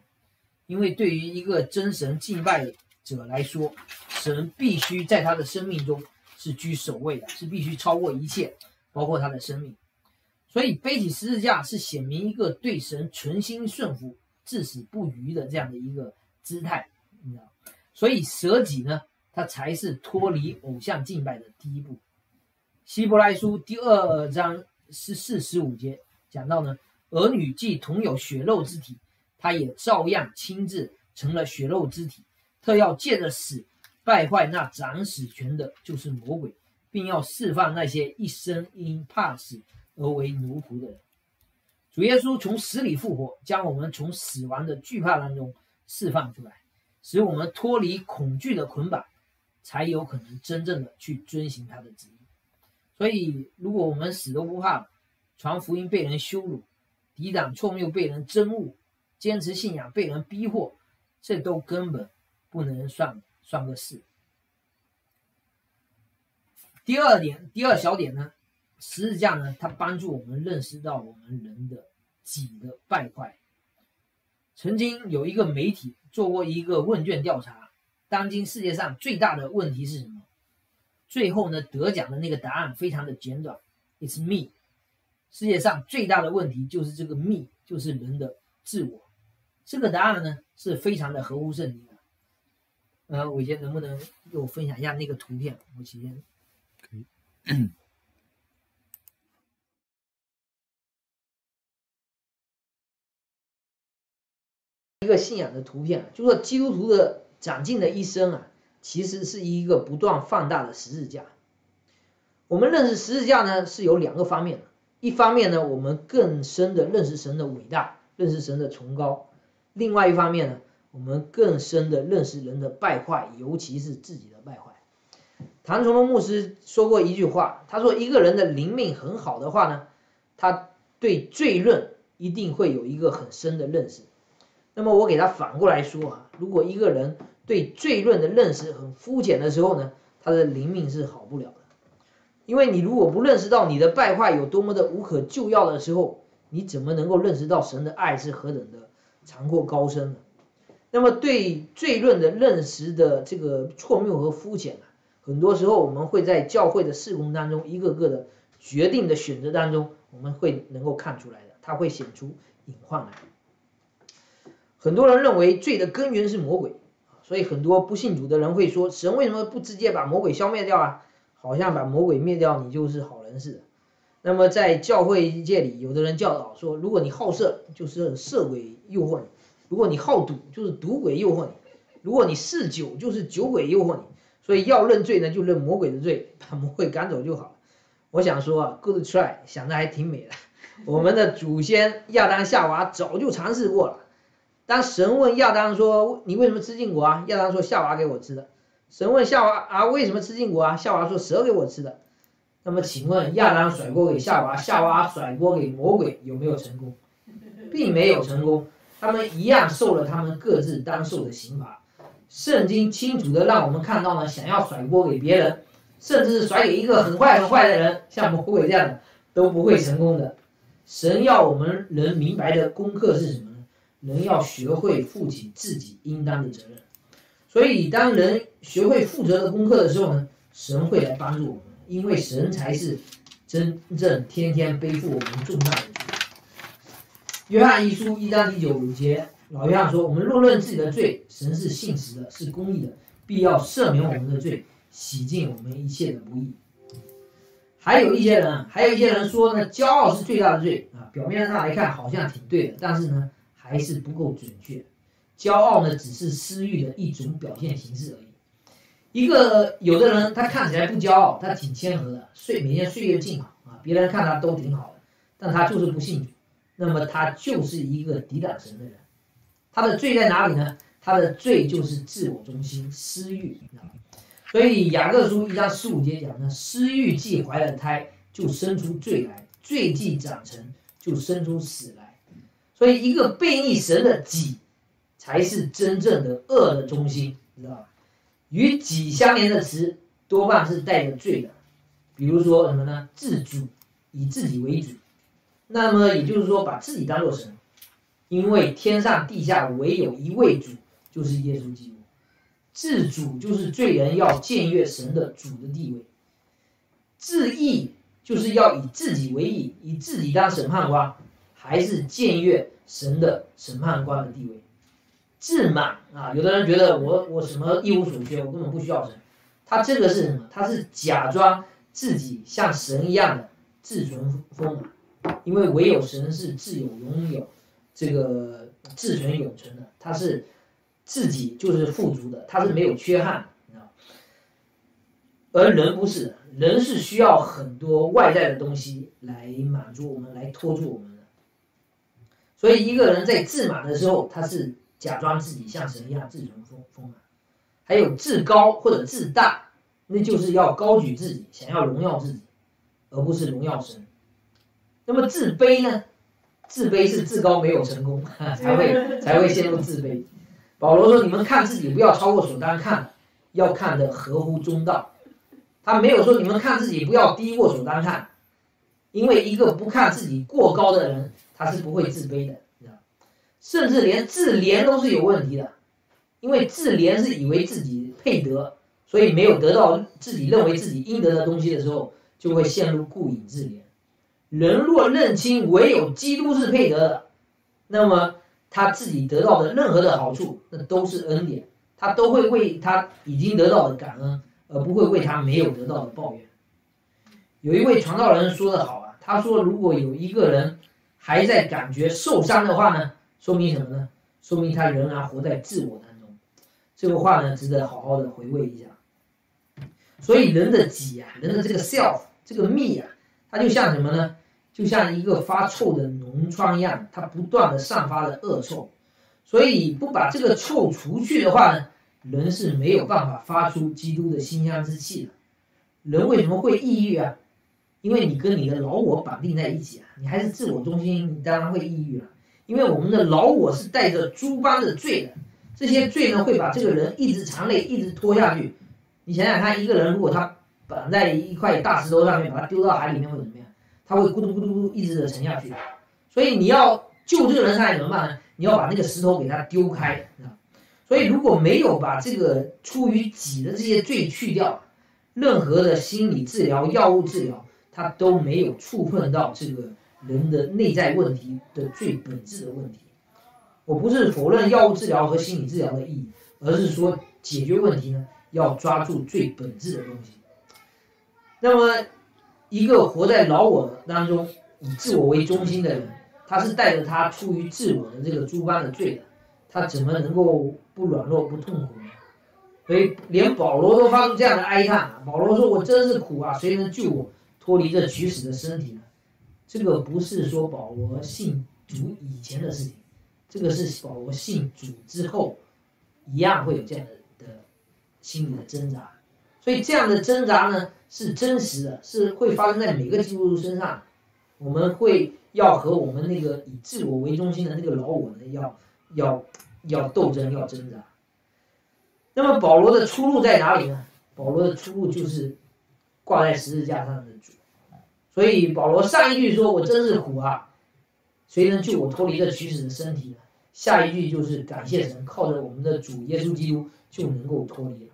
因为对于一个真神敬拜者来说，神必须在他的生命中是居首位的，是必须超过一切，包括他的生命。所以背起十字架是显明一个对神存心顺服、至死不渝的这样的一个姿态。所以舍己呢，它才是脱离偶像敬拜的第一步。希伯来书第二章十四十五节讲到呢，儿女既同有血肉之体，他也照样亲自成了血肉之体，特要借着死败坏那掌死权的，就是魔鬼，并要释放那些一生因怕死而为奴仆的人。主耶稣从死里复活，将我们从死亡的惧怕当中释放出来。使我们脱离恐惧的捆绑，才有可能真正的去遵行他的旨意。所以，如果我们死都不怕，传福音被人羞辱，抵挡错谬被人憎恶，坚持信仰被人逼迫，这都根本不能算算个事。第二点，第二小点呢，十字架呢，它帮助我们认识到我们人的己的败坏。曾经有一个媒体做过一个问卷调查，当今世界上最大的问题是什么？最后呢，得奖的那个答案非常的简短，It's me。世界上最大的问题就是这个 me，就是人的自我。这个答案呢是非常的合乎圣经的。呃，伟杰能不能给我分享一下那个图片？我先可以。一个信仰的图片，就说基督徒的长进的一生啊，其实是一个不断放大的十字架。我们认识十字架呢，是有两个方面的。一方面呢，我们更深的认识神的伟大，认识神的崇高；另外一方面呢，我们更深的认识人的败坏，尤其是自己的败坏。唐崇荣牧师说过一句话，他说：“一个人的灵命很好的话呢，他对罪论一定会有一个很深的认识。”那么我给他反过来说啊，如果一个人对罪论的认识很肤浅的时候呢，他的灵命是好不了的。因为你如果不认识到你的败坏有多么的无可救药的时候，你怎么能够认识到神的爱是何等的长阔高深呢？那么对罪论的认识的这个错谬和肤浅啊，很多时候我们会在教会的事工当中，一个个的决定的选择当中，我们会能够看出来的，它会显出隐患来。很多人认为罪的根源是魔鬼，所以很多不信主的人会说，神为什么不直接把魔鬼消灭掉啊？好像把魔鬼灭掉，你就是好人似的。那么在教会界里，有的人教导说，如果你好色，就是色鬼诱惑你；如果你好赌，就是赌鬼诱惑你；如果你嗜酒，就是酒鬼诱惑你。所以要认罪呢，就认魔鬼的罪，把魔鬼赶走就好了。我想说啊，good try，想的还挺美的。我们的祖先亚当夏娃早就尝试过了。当神问亚当说：“你为什么吃禁果啊？”亚当说：“夏娃给我吃的。”神问夏娃啊，为什么吃禁果啊？夏娃说蛇给我吃的。那么请问亚当甩锅给夏娃，夏娃甩锅给魔鬼有没有成功？并没有成功，他们一样受了他们各自当受的刑罚。圣经清楚的让我们看到呢，想要甩锅给别人，甚至是甩给一个很坏很坏的人，像魔鬼这样的都不会成功的。神要我们人明白的功课是什么？人要学会负起自己应当的责任。所以，当人学会负责的功课的时候呢，神会来帮助我们，因为神才是真正天天背负我们重担的主。约翰一书一章第九节，老约翰说：“我们若认自己的罪，神是信实的，是公义的，必要赦免我们的罪，洗净我们一切的不义。”还有一些人，还有一些人说呢，骄傲是最大的罪啊。表面上来看好像挺对的，但是呢，还是不够准确。骄傲呢，只是私欲的一种表现形式而已。一个有的人，他看起来不骄傲，他挺谦和的，岁每天岁月静好啊，别人看他都挺好的，但他就是不信主，那么他就是一个抵挡神的人。他的罪在哪里呢？他的罪就是自我中心、私欲，所以雅各书一章十五节讲呢，私欲既怀了胎，就生出罪来；罪既长成，就生出死来。所以一个悖逆神的己。才是真正的恶的中心，你知道吧？与己相连的词多半是带着罪的，比如说什么呢？自主，以自己为主。那么也就是说，把自己当做神，因为天上地下唯有一位主，就是耶稣基督。自主就是罪人要僭越神的主的地位，自义就是要以自己为义，以自己当审判官，还是僭越神的审判官的地位。自满啊，有的人觉得我我什么一无所缺，我根本不需要神。他这个是什么？他是假装自己像神一样的自存丰满，因为唯有神是自有拥有这个自存永存的，他是自己就是富足的，他是没有缺憾，你知道而人不是，人是需要很多外在的东西来满足我们，来托住我们。所以一个人在自满的时候，他是。假装自己像神一样自存丰丰满，还有自高或者自大，那就是要高举自己，想要荣耀自己，而不是荣耀神。那么自卑呢？自卑是自高没有成功，才会才会陷入自卑。保罗说：“你们看自己不要超过所当看，要看的合乎中道。”他没有说你们看自己不要低过所当看，因为一个不看自己过高的人，他是不会自卑的。甚至连自怜都是有问题的，因为自怜是以为自己配得，所以没有得到自己认为自己应得的东西的时候，就会陷入顾影自怜。人若认清唯有基督是配得的，那么他自己得到的任何的好处，那都是恩典，他都会为他已经得到的感恩，而不会为他没有得到的抱怨。有一位传道人说的好啊，他说如果有一个人还在感觉受伤的话呢？说明什么呢？说明他仍然活在自我当中。这个话呢，值得好好的回味一下。所以人的己啊，人的这个 self，这个 me 啊，它就像什么呢？就像一个发臭的脓疮一样，它不断的散发着恶臭。所以不把这个臭除去的话呢，人是没有办法发出基督的馨香之气的。人为什么会抑郁啊？因为你跟你的老我绑定在一起啊，你还是自我中心，你当然会抑郁了。因为我们的老我是带着诸般的罪的，这些罪呢会把这个人一直长累，一直拖下去。你想想看，一个人如果他绑在一块大石头上面，把他丢到海里面会怎么样？他会咕嘟咕嘟咕嘟一直的沉下去。所以你要救这个人上来怎么办呢？你要把那个石头给他丢开啊！所以如果没有把这个出于己的这些罪去掉，任何的心理治疗、药物治疗，他都没有触碰到这个人的内在问题的最本质的问题。我不是否认药物治疗和心理治疗的意义，而是说解决问题呢，要抓住最本质的东西。那么，一个活在老我当中、以自我为中心的人。他是带着他出于自我的这个诸般的罪的，他怎么能够不软弱不痛苦呢？所以连保罗都发出这样的哀叹。保罗说：“我真是苦啊，谁能救我脱离这取死的身体呢？”这个不是说保罗信主以前的事情，这个是保罗信主之后一样会有这样的的心理的挣扎。所以这样的挣扎呢是真实的，是会发生在每个基督徒身上。我们会。要和我们那个以自我为中心的那个老我呢，要要要斗争，要挣扎。那么保罗的出路在哪里呢？保罗的出路就是挂在十字架上的主。所以保罗上一句说：“我真是苦啊，谁能救我脱离这取死的身体呢？”下一句就是感谢神，靠着我们的主耶稣基督就能够脱离了。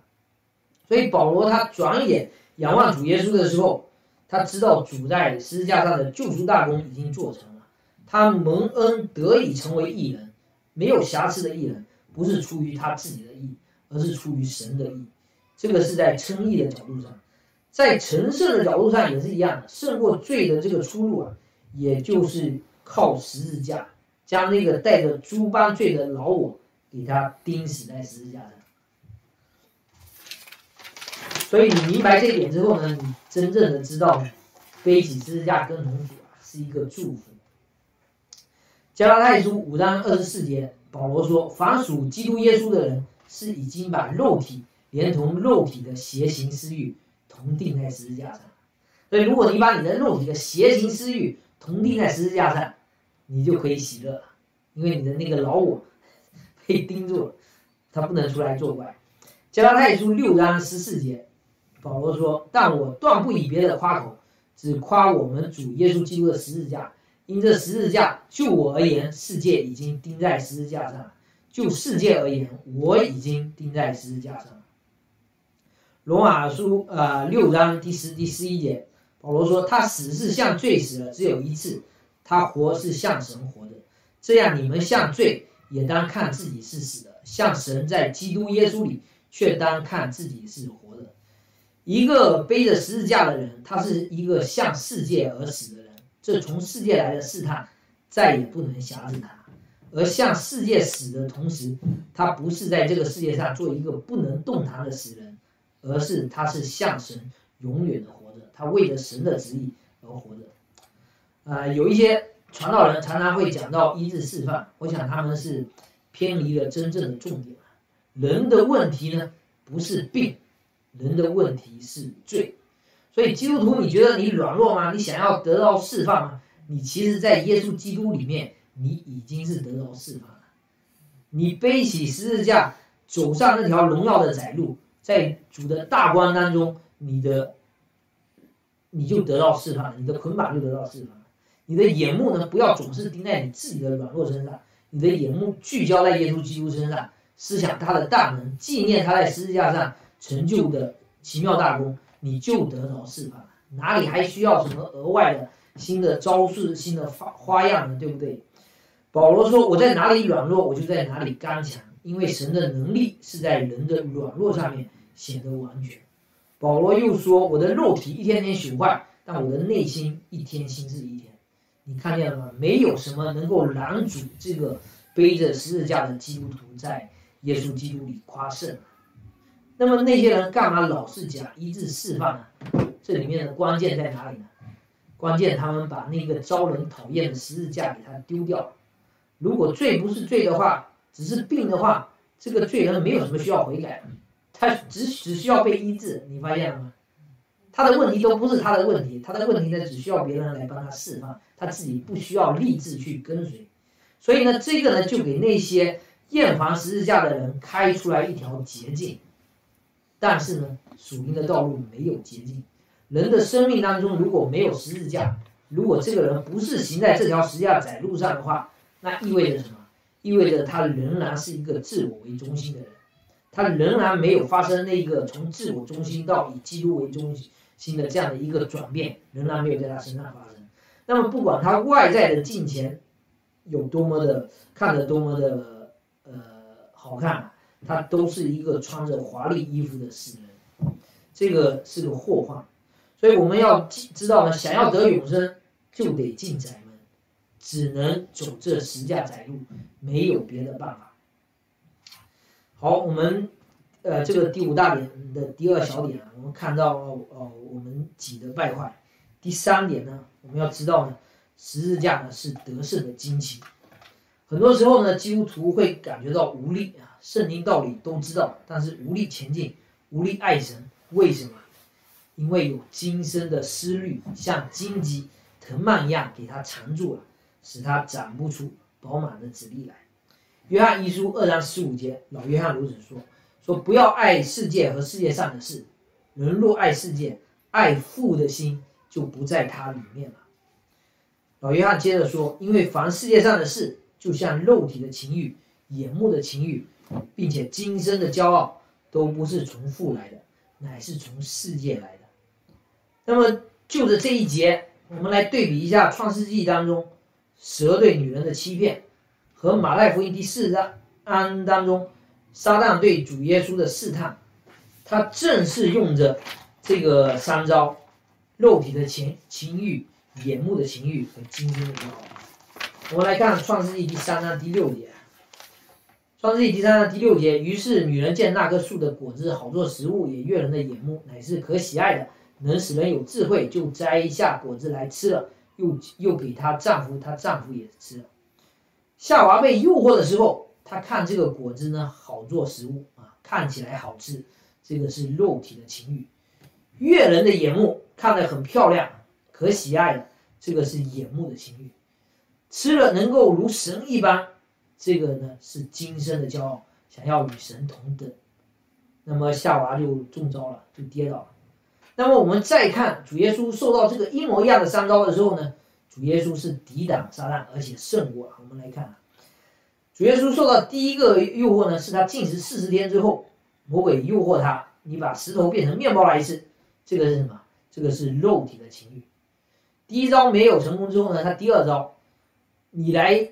所以保罗他转眼仰望主耶稣的时候。他知道主在十字架上的救赎大功已经做成了，他蒙恩得以成为艺人，没有瑕疵的艺人，不是出于他自己的意，而是出于神的意。这个是在称义的角度上，在成圣的角度上也是一样的。胜过罪的这个出路啊，也就是靠十字架，将那个带着诸般罪的老我给他钉死在十字架上。所以你明白这一点之后呢，你真正的知道，背起十字架跟同主啊是一个祝福。加拉太书五章二十四节，保罗说：“凡属基督耶稣的人，是已经把肉体连同肉体的邪行私欲同钉在十字架上。所以，如果你把你的肉体的邪行私欲同钉在十字架上，你就可以喜乐了，因为你的那个老我被钉住了，他不能出来作怪。”加拉太书六章十四节。保罗说：“但我断不以别的夸口，只夸我们主耶稣基督的十字架。因这十字架，就我而言，世界已经钉在十字架上；就世界而言，我已经钉在十字架上。”罗马书呃六章第十第十一节，保罗说：“他死是向罪死了，只有一次；他活是向神活的。这样，你们向罪也当看自己是死的；向神在基督耶稣里，却当看自己是活的。”一个背着十字架的人，他是一个向世界而死的人。这从世界来的试探，再也不能辖制他；而向世界死的同时，他不是在这个世界上做一个不能动弹的死人，而是他是向神永远的活着。他为了神的旨意而活着。啊，有一些传道人常常会讲到医治释放，我想他们是偏离了真正的重点人的问题呢，不是病。人的问题是罪，所以基督徒，你觉得你软弱吗？你想要得到释放吗？你其实，在耶稣基督里面，你已经是得到释放了。你背起十字架，走上那条荣耀的窄路，在主的大光当中，你的你就得到释放，你的捆绑就得到释放。你的眼目呢，不要总是盯在你自己的软弱身上，你的眼目聚焦在耶稣基督身上，思想他的大能，纪念他在十字架上。成就的奇妙大功，你就得到释放。哪里还需要什么额外的新的招式、新的花花样呢？对不对？保罗说：“我在哪里软弱，我就在哪里刚强，因为神的能力是在人的软弱上面显得完全。”保罗又说：“我的肉体一天天朽坏，但我的内心一天新似一天。”你看见了吗？没有什么能够拦阻这个背着十字架的基督徒在耶稣基督里夸胜。那么那些人干嘛老是讲医治释放呢？这里面的关键在哪里呢？关键他们把那个招人讨厌的十字架给他丢掉。如果罪不是罪的话，只是病的话，这个罪人没有什么需要悔改，他只只需要被医治。你发现了吗？他的问题都不是他的问题，他的问题呢只需要别人来帮他释放，他自己不需要立志去跟随。所以呢，这个呢就给那些厌烦十字架的人开出来一条捷径。但是呢，属灵的道路没有捷径。人的生命当中如果没有十字架，如果这个人不是行在这条十字架窄路上的话，那意味着什么？意味着他仍然是一个自我为中心的人，他仍然没有发生那个从自我中心到以基督为中心的这样的一个转变，仍然没有在他身上发生。那么，不管他外在的金钱有多么的看着多么的呃好看，他都是一个穿着华丽衣服的死人，这个是个祸患。所以我们要知道呢，想要得永生，就得进窄。只能走这十架窄路，没有别的办法。好，我们呃这个第五大点的第二小点啊，我们看到哦我们己的败坏。第三点呢，我们要知道呢，十字架呢是得胜的惊奇。很多时候呢，基督徒会感觉到无力啊，圣经道理都知道，但是无力前进，无力爱神。为什么？因为有今生的思虑像荆棘藤蔓一样给他缠住了。使他长不出饱满的籽粒来。约翰一书二章十五节，老约翰如此说：说不要爱世界和世界上的事。人若爱世界，爱父的心就不在他里面了。老约翰接着说：因为凡世界上的事，就像肉体的情欲、眼目的情欲，并且今生的骄傲，都不是从父来的，乃是从世界来的。那么就着这一节，我们来对比一下创世纪当中。蛇对女人的欺骗，和马太福音第四章当中，撒旦对主耶稣的试探，他正是用着这个三招：肉体的情情欲、眼目的情欲和今生的骄傲。我们来看创世纪第三章第六节。创世纪第三章第六节，于是女人见那棵树的果子好做食物，也悦人的眼目，乃是可喜爱的，能使人有智慧，就摘下果子来吃了。又又给她丈夫，她丈夫也吃了。夏娃被诱惑的时候，她看这个果子呢，好做食物啊，看起来好吃，这个是肉体的情欲；悦人的眼目，看得很漂亮，可喜爱的，这个是眼目的情欲。吃了能够如神一般，这个呢是今生的骄傲，想要与神同等。那么夏娃就中招了，就跌倒了。那么我们再看主耶稣受到这个一模一样的三招的时候呢，主耶稣是抵挡撒旦，而且胜过了。我们来看啊，主耶稣受到第一个诱惑呢，是他禁食四十天之后，魔鬼诱惑他，你把石头变成面包来吃，这个是什么？这个是肉体的情欲。第一招没有成功之后呢，他第二招，你来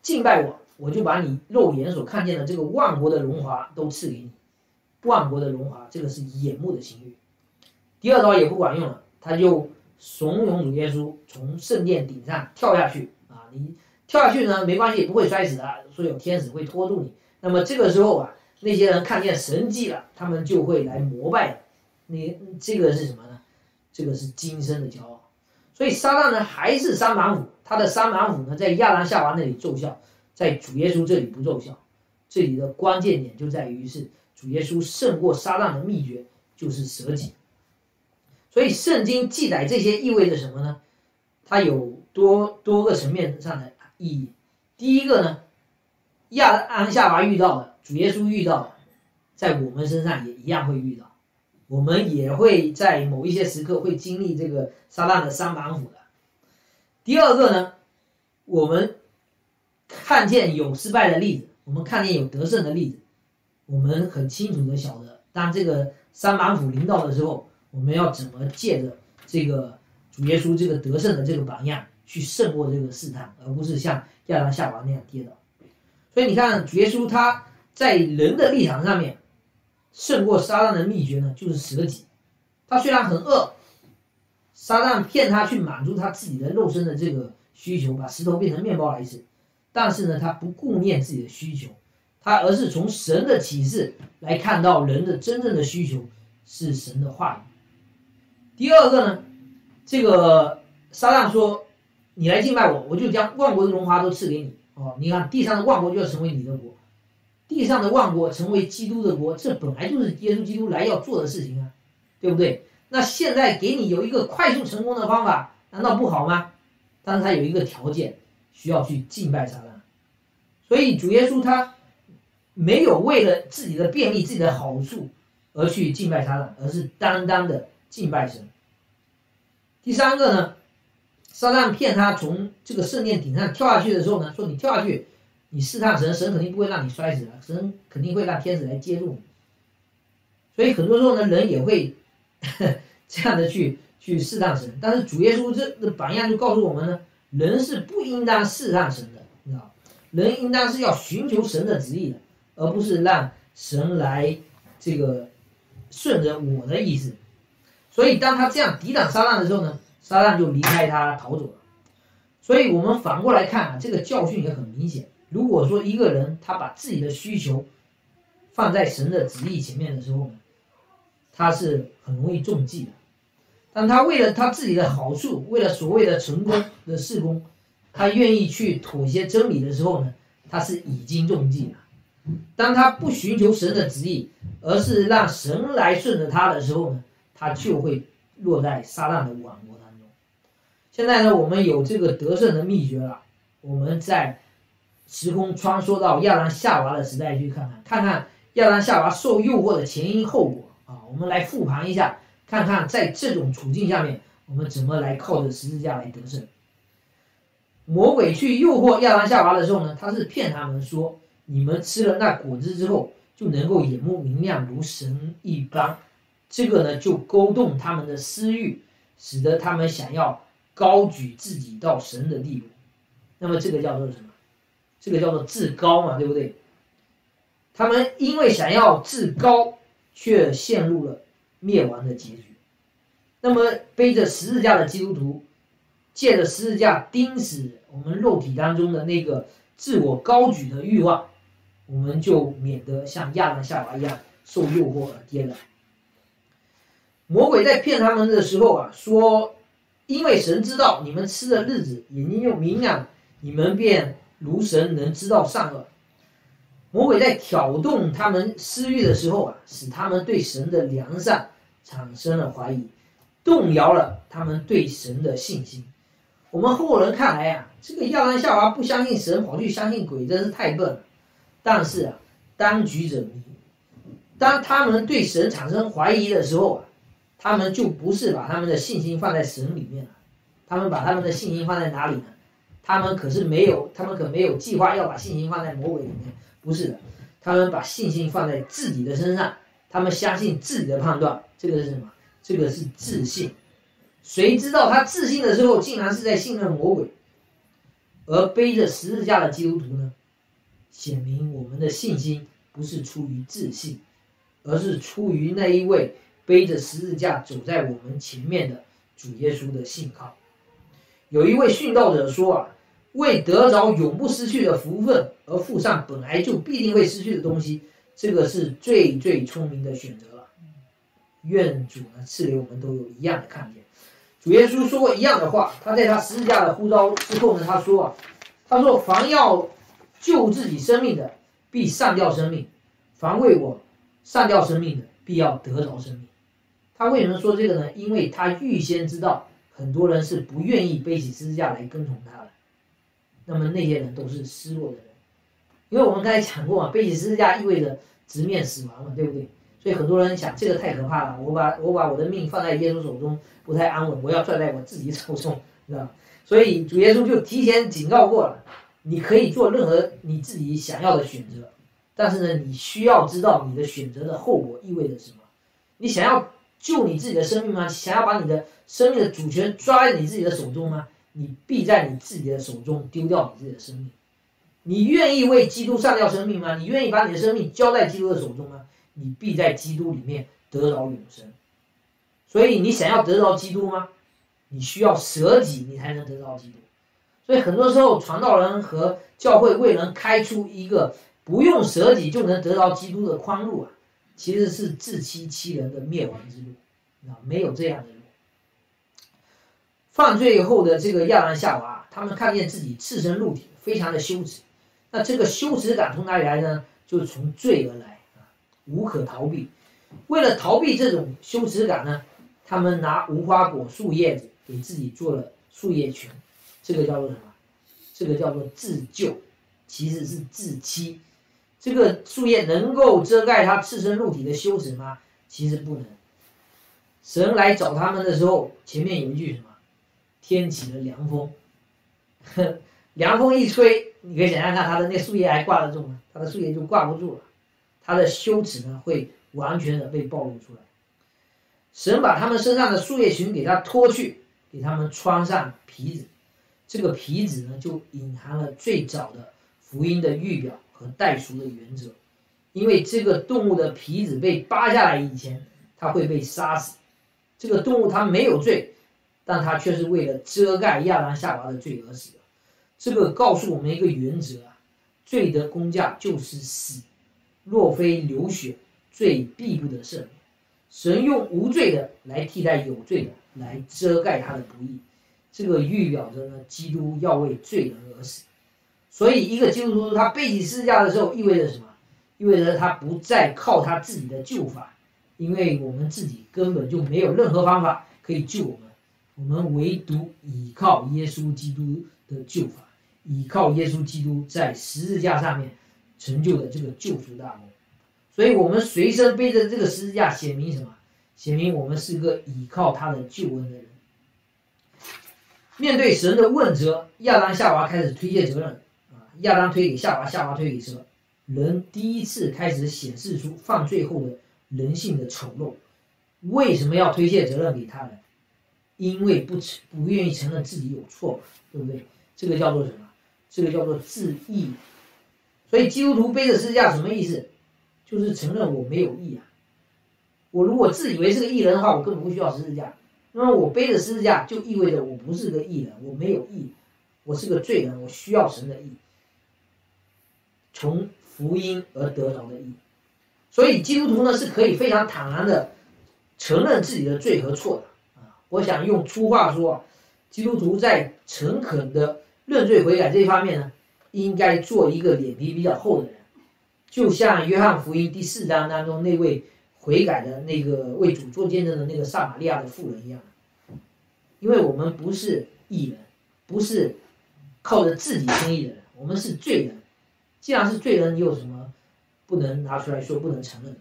敬拜我，我就把你肉眼所看见的这个万国的荣华都赐给你，万国的荣华，这个是眼目的情欲。第二招也不管用了，他就怂恿主耶稣从圣殿顶上跳下去啊！你跳下去呢，没关系，不会摔死的，说有天使会拖住你。那么这个时候啊，那些人看见神迹了，他们就会来膜拜。你这个是什么呢？这个是今生的骄傲。所以撒旦呢，还是三板斧，他的三板斧呢，在亚当夏娃那里奏效，在主耶稣这里不奏效。这里的关键点就在于是主耶稣胜过撒旦的秘诀就是舍己。所以圣经记载这些意味着什么呢？它有多多个层面上的意义。第一个呢，亚当夏娃遇到的，主耶稣遇到的，在我们身上也一样会遇到，我们也会在某一些时刻会经历这个撒旦的三板斧的。第二个呢，我们看见有失败的例子，我们看见有得胜的例子，我们很清楚的晓得，当这个三板斧临到的时候。我们要怎么借着这个主耶稣这个得胜的这个榜样去胜过这个试探，而不是像亚当夏娃那样跌倒？所以你看，主耶稣他在人的立场上面胜过撒旦的秘诀呢，就是舍己。他虽然很饿，撒旦骗他去满足他自己的肉身的这个需求，把石头变成面包来吃，但是呢，他不顾念自己的需求，他而是从神的启示来看到人的真正的需求是神的话语。第二个呢，这个撒旦说：“你来敬拜我，我就将万国的荣华都赐给你。”哦，你看地上的万国就要成为你的国，地上的万国成为基督的国，这本来就是耶稣基督来要做的事情啊，对不对？那现在给你有一个快速成功的方法，难道不好吗？但是他有一个条件，需要去敬拜撒旦。所以主耶稣他没有为了自己的便利、自己的好处而去敬拜撒旦，而是单单的。敬拜神。第三个呢，撒旦骗他从这个圣殿顶上跳下去的时候呢，说你跳下去，你试探神，神肯定不会让你摔死的，神肯定会让天使来接住你。所以很多时候呢，人也会 这样的去去试探神。但是主耶稣这的榜样就告诉我们呢，人是不应当试探神的，你知道人应当是要寻求神的旨意的，而不是让神来这个顺着我的意思。所以，当他这样抵挡撒旦的时候呢，撒旦就离开他逃走了。所以我们反过来看啊，这个教训也很明显。如果说一个人他把自己的需求放在神的旨意前面的时候呢，他是很容易中计的。当他为了他自己的好处，为了所谓的成功的事工，他愿意去妥协真理的时候呢，他是已经中计了。当他不寻求神的旨意，而是让神来顺着他的时候呢？他就会落在撒旦的网络当中。现在呢，我们有这个得胜的秘诀了。我们在时空穿梭到亚当夏娃的时代去看看，看看亚当夏娃受诱惑的前因后果啊。我们来复盘一下，看看在这种处境下面，我们怎么来靠着十字架来得胜。魔鬼去诱惑亚当夏娃的时候呢，他是骗他们说，你们吃了那果子之后，就能够眼目明亮如神一般。这个呢，就勾动他们的私欲，使得他们想要高举自己到神的地步。那么这个叫做什么？这个叫做自高嘛，对不对？他们因为想要自高，却陷入了灭亡的结局。那么背着十字架的基督徒，借着十字架钉死我们肉体当中的那个自我高举的欲望，我们就免得像亚当夏娃一样受诱惑而跌倒。魔鬼在骗他们的时候啊，说，因为神知道你们吃的日子，眼睛又明亮，你们便如神能知道善恶。魔鬼在挑动他们私欲的时候啊，使他们对神的良善产生了怀疑，动摇了他们对神的信心。我们后人看来啊，这个亚当夏娃不相信神，跑去相信鬼，真是太笨了。但是啊，当局者迷，当他们对神产生怀疑的时候啊。他们就不是把他们的信心放在神里面了，他们把他们的信心放在哪里呢？他们可是没有，他们可没有计划要把信心放在魔鬼里面，不是的，他们把信心放在自己的身上，他们相信自己的判断，这个是什么？这个是自信。谁知道他自信的时候，竟然是在信任魔鬼，而背着十字架的基督徒呢？显明我们的信心不是出于自信，而是出于那一位。背着十字架走在我们前面的主耶稣的信号。有一位殉道者说啊，为得着永不失去的福分而付上本来就必定会失去的东西，这个是最最聪明的选择了。愿主呢赐给我们都有一样的看见。主耶稣说过一样的话，他在他十字架的呼召之后呢，他说啊，他说凡要救自己生命的，必上吊生命；凡为我上吊生命的，必要得着生命。他为什么说这个呢？因为他预先知道很多人是不愿意背起十字架来跟从他的，那么那些人都是失落的人，因为我们刚才讲过嘛，背起十字架意味着直面死亡嘛，对不对？所以很多人想这个太可怕了，我把我把我的命放在耶稣手中不太安稳，我要攥在我自己手中，知道？所以主耶稣就提前警告过了，你可以做任何你自己想要的选择，但是呢，你需要知道你的选择的后果意味着什么，你想要。救你自己的生命吗？想要把你的生命的主权抓在你自己的手中吗？你必在你自己的手中丢掉你自己的生命。你愿意为基督上掉生命吗？你愿意把你的生命交在基督的手中吗？你必在基督里面得着永生。所以你想要得着基督吗？你需要舍己，你才能得到基督。所以很多时候，传道人和教会未能开出一个不用舍己就能得到基督的宽路啊，其实是自欺欺人的灭亡之路啊，没有这样的路。犯罪后的这个亚当夏娃，他们看见自己赤身露体，非常的羞耻。那这个羞耻感从哪里来呢？就从罪而来啊，无可逃避。为了逃避这种羞耻感呢，他们拿无花果树叶子给自己做了树叶裙。这个叫做什么？这个叫做自救，其实是自欺。这个树叶能够遮盖他赤身露体的羞耻吗？其实不能。神来找他们的时候，前面有一句什么？天起了凉风，凉风一吹，你可以想象看，他的那树叶还挂得住吗？他的树叶就挂不住了，他的羞耻呢会完全的被暴露出来。神把他们身上的树叶裙给他脱去，给他们穿上皮子。这个皮子呢，就隐含了最早的福音的预表和代赎的原则，因为这个动物的皮子被扒下来以前，它会被杀死。这个动物它没有罪，但它却是为了遮盖亚当夏娃的罪而死。这个告诉我们一个原则啊，罪的工价就是死，若非流血，罪必不得赦免。神用无罪的来替代有罪的，来遮盖他的不义。这个预表着呢，基督要为罪人而死，所以一个基督徒他背起十字架的时候，意味着什么？意味着他不再靠他自己的救法，因为我们自己根本就没有任何方法可以救我们，我们唯独依靠耶稣基督的救法，依靠耶稣基督在十字架上面成就的这个救赎大功，所以我们随身背着这个十字架，显明什么？显明我们是个依靠他的救恩的人。面对神的问责，亚当夏娃开始推卸责任！亚当推给夏娃，夏娃推给神，人第一次开始显示出犯罪后的人性的丑陋。为什么要推卸责任给他人？因为不承不愿意承认自己有错，对不对？这个叫做什么？这个叫做自义。所以基督徒背着十字架什么意思？就是承认我没有义啊！我如果自以为是个义人的话，我根本不需要十字架。那么我背着十字架，就意味着我不是个义人，我没有义，我是个罪人，我需要神的义，从福音而得着的义。所以基督徒呢是可以非常坦然的承认自己的罪和错的啊。我想用粗话说，基督徒在诚恳的认罪悔改这一方面呢，应该做一个脸皮比较厚的人，就像约翰福音第四章当中那位。悔改的那个为主做见证的那个撒玛利亚的妇人一样，因为我们不是义人，不是靠着自己生意的人，我们是罪人。既然是罪人，你有什么不能拿出来说、不能承认的？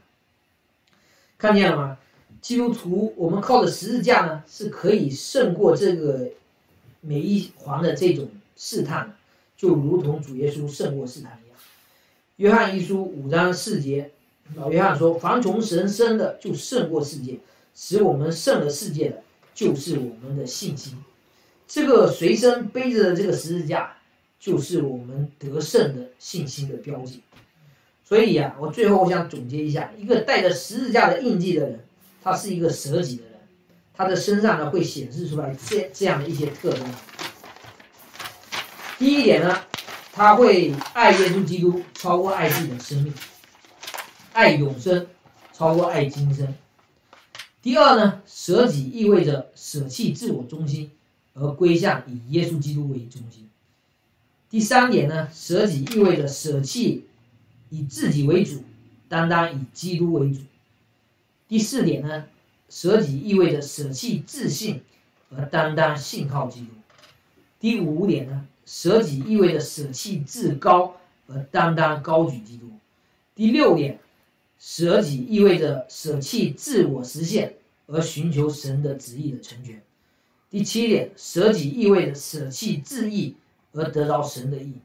看见了吗？基督徒，我们靠着十字架呢，是可以胜过这个每一环的这种试探，就如同主耶稣胜过试探一样。约翰一书五章四节。老约翰说：“凡从神生的，就胜过世界；使我们胜了世界的，就是我们的信心。这个随身背着的这个十字架，就是我们得胜的信心的标记。所以呀，我最后我想总结一下：一个带着十字架的印记的人，他是一个舍己的人，他的身上呢会显示出来这这样的一些特征。第一点呢，他会爱耶稣基督超过爱自己的生命。”爱永生，超过爱今生。第二呢，舍己意味着舍弃自我中心，而归向以耶稣基督为中心。第三点呢，舍己意味着舍弃以自己为主，单单以基督为主。第四点呢，舍己意味着舍弃自信，而单单信靠基督。第五点呢，舍己意味着舍弃自高，而单单高举基督。第六点。舍己意味着舍弃自我实现，而寻求神的旨意的成全。第七点，舍己意味着舍弃自义，而得到神的义。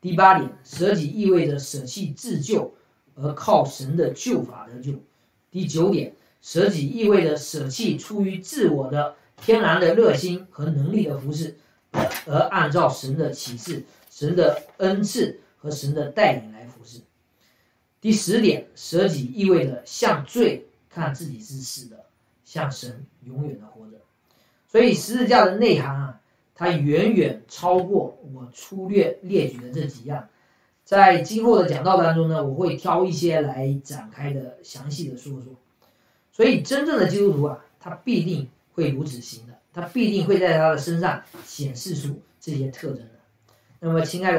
第八点，舍己意味着舍弃自救，而靠神的救法得救。第九点，舍己意味着舍弃出于自我的天然的热心和能力的服饰，而按照神的启示、神的恩赐和神的带领来服侍。第十点，舍己意味着向罪看自己是死的，向神永远的活着。所以十字架的内涵啊，它远远超过我粗略列举的这几样。在今后的讲道当中呢，我会挑一些来展开的详细的说说。所以，真正的基督徒啊，他必定会如此行的，他必定会在他的身上显示出这些特征的。那么，亲爱的。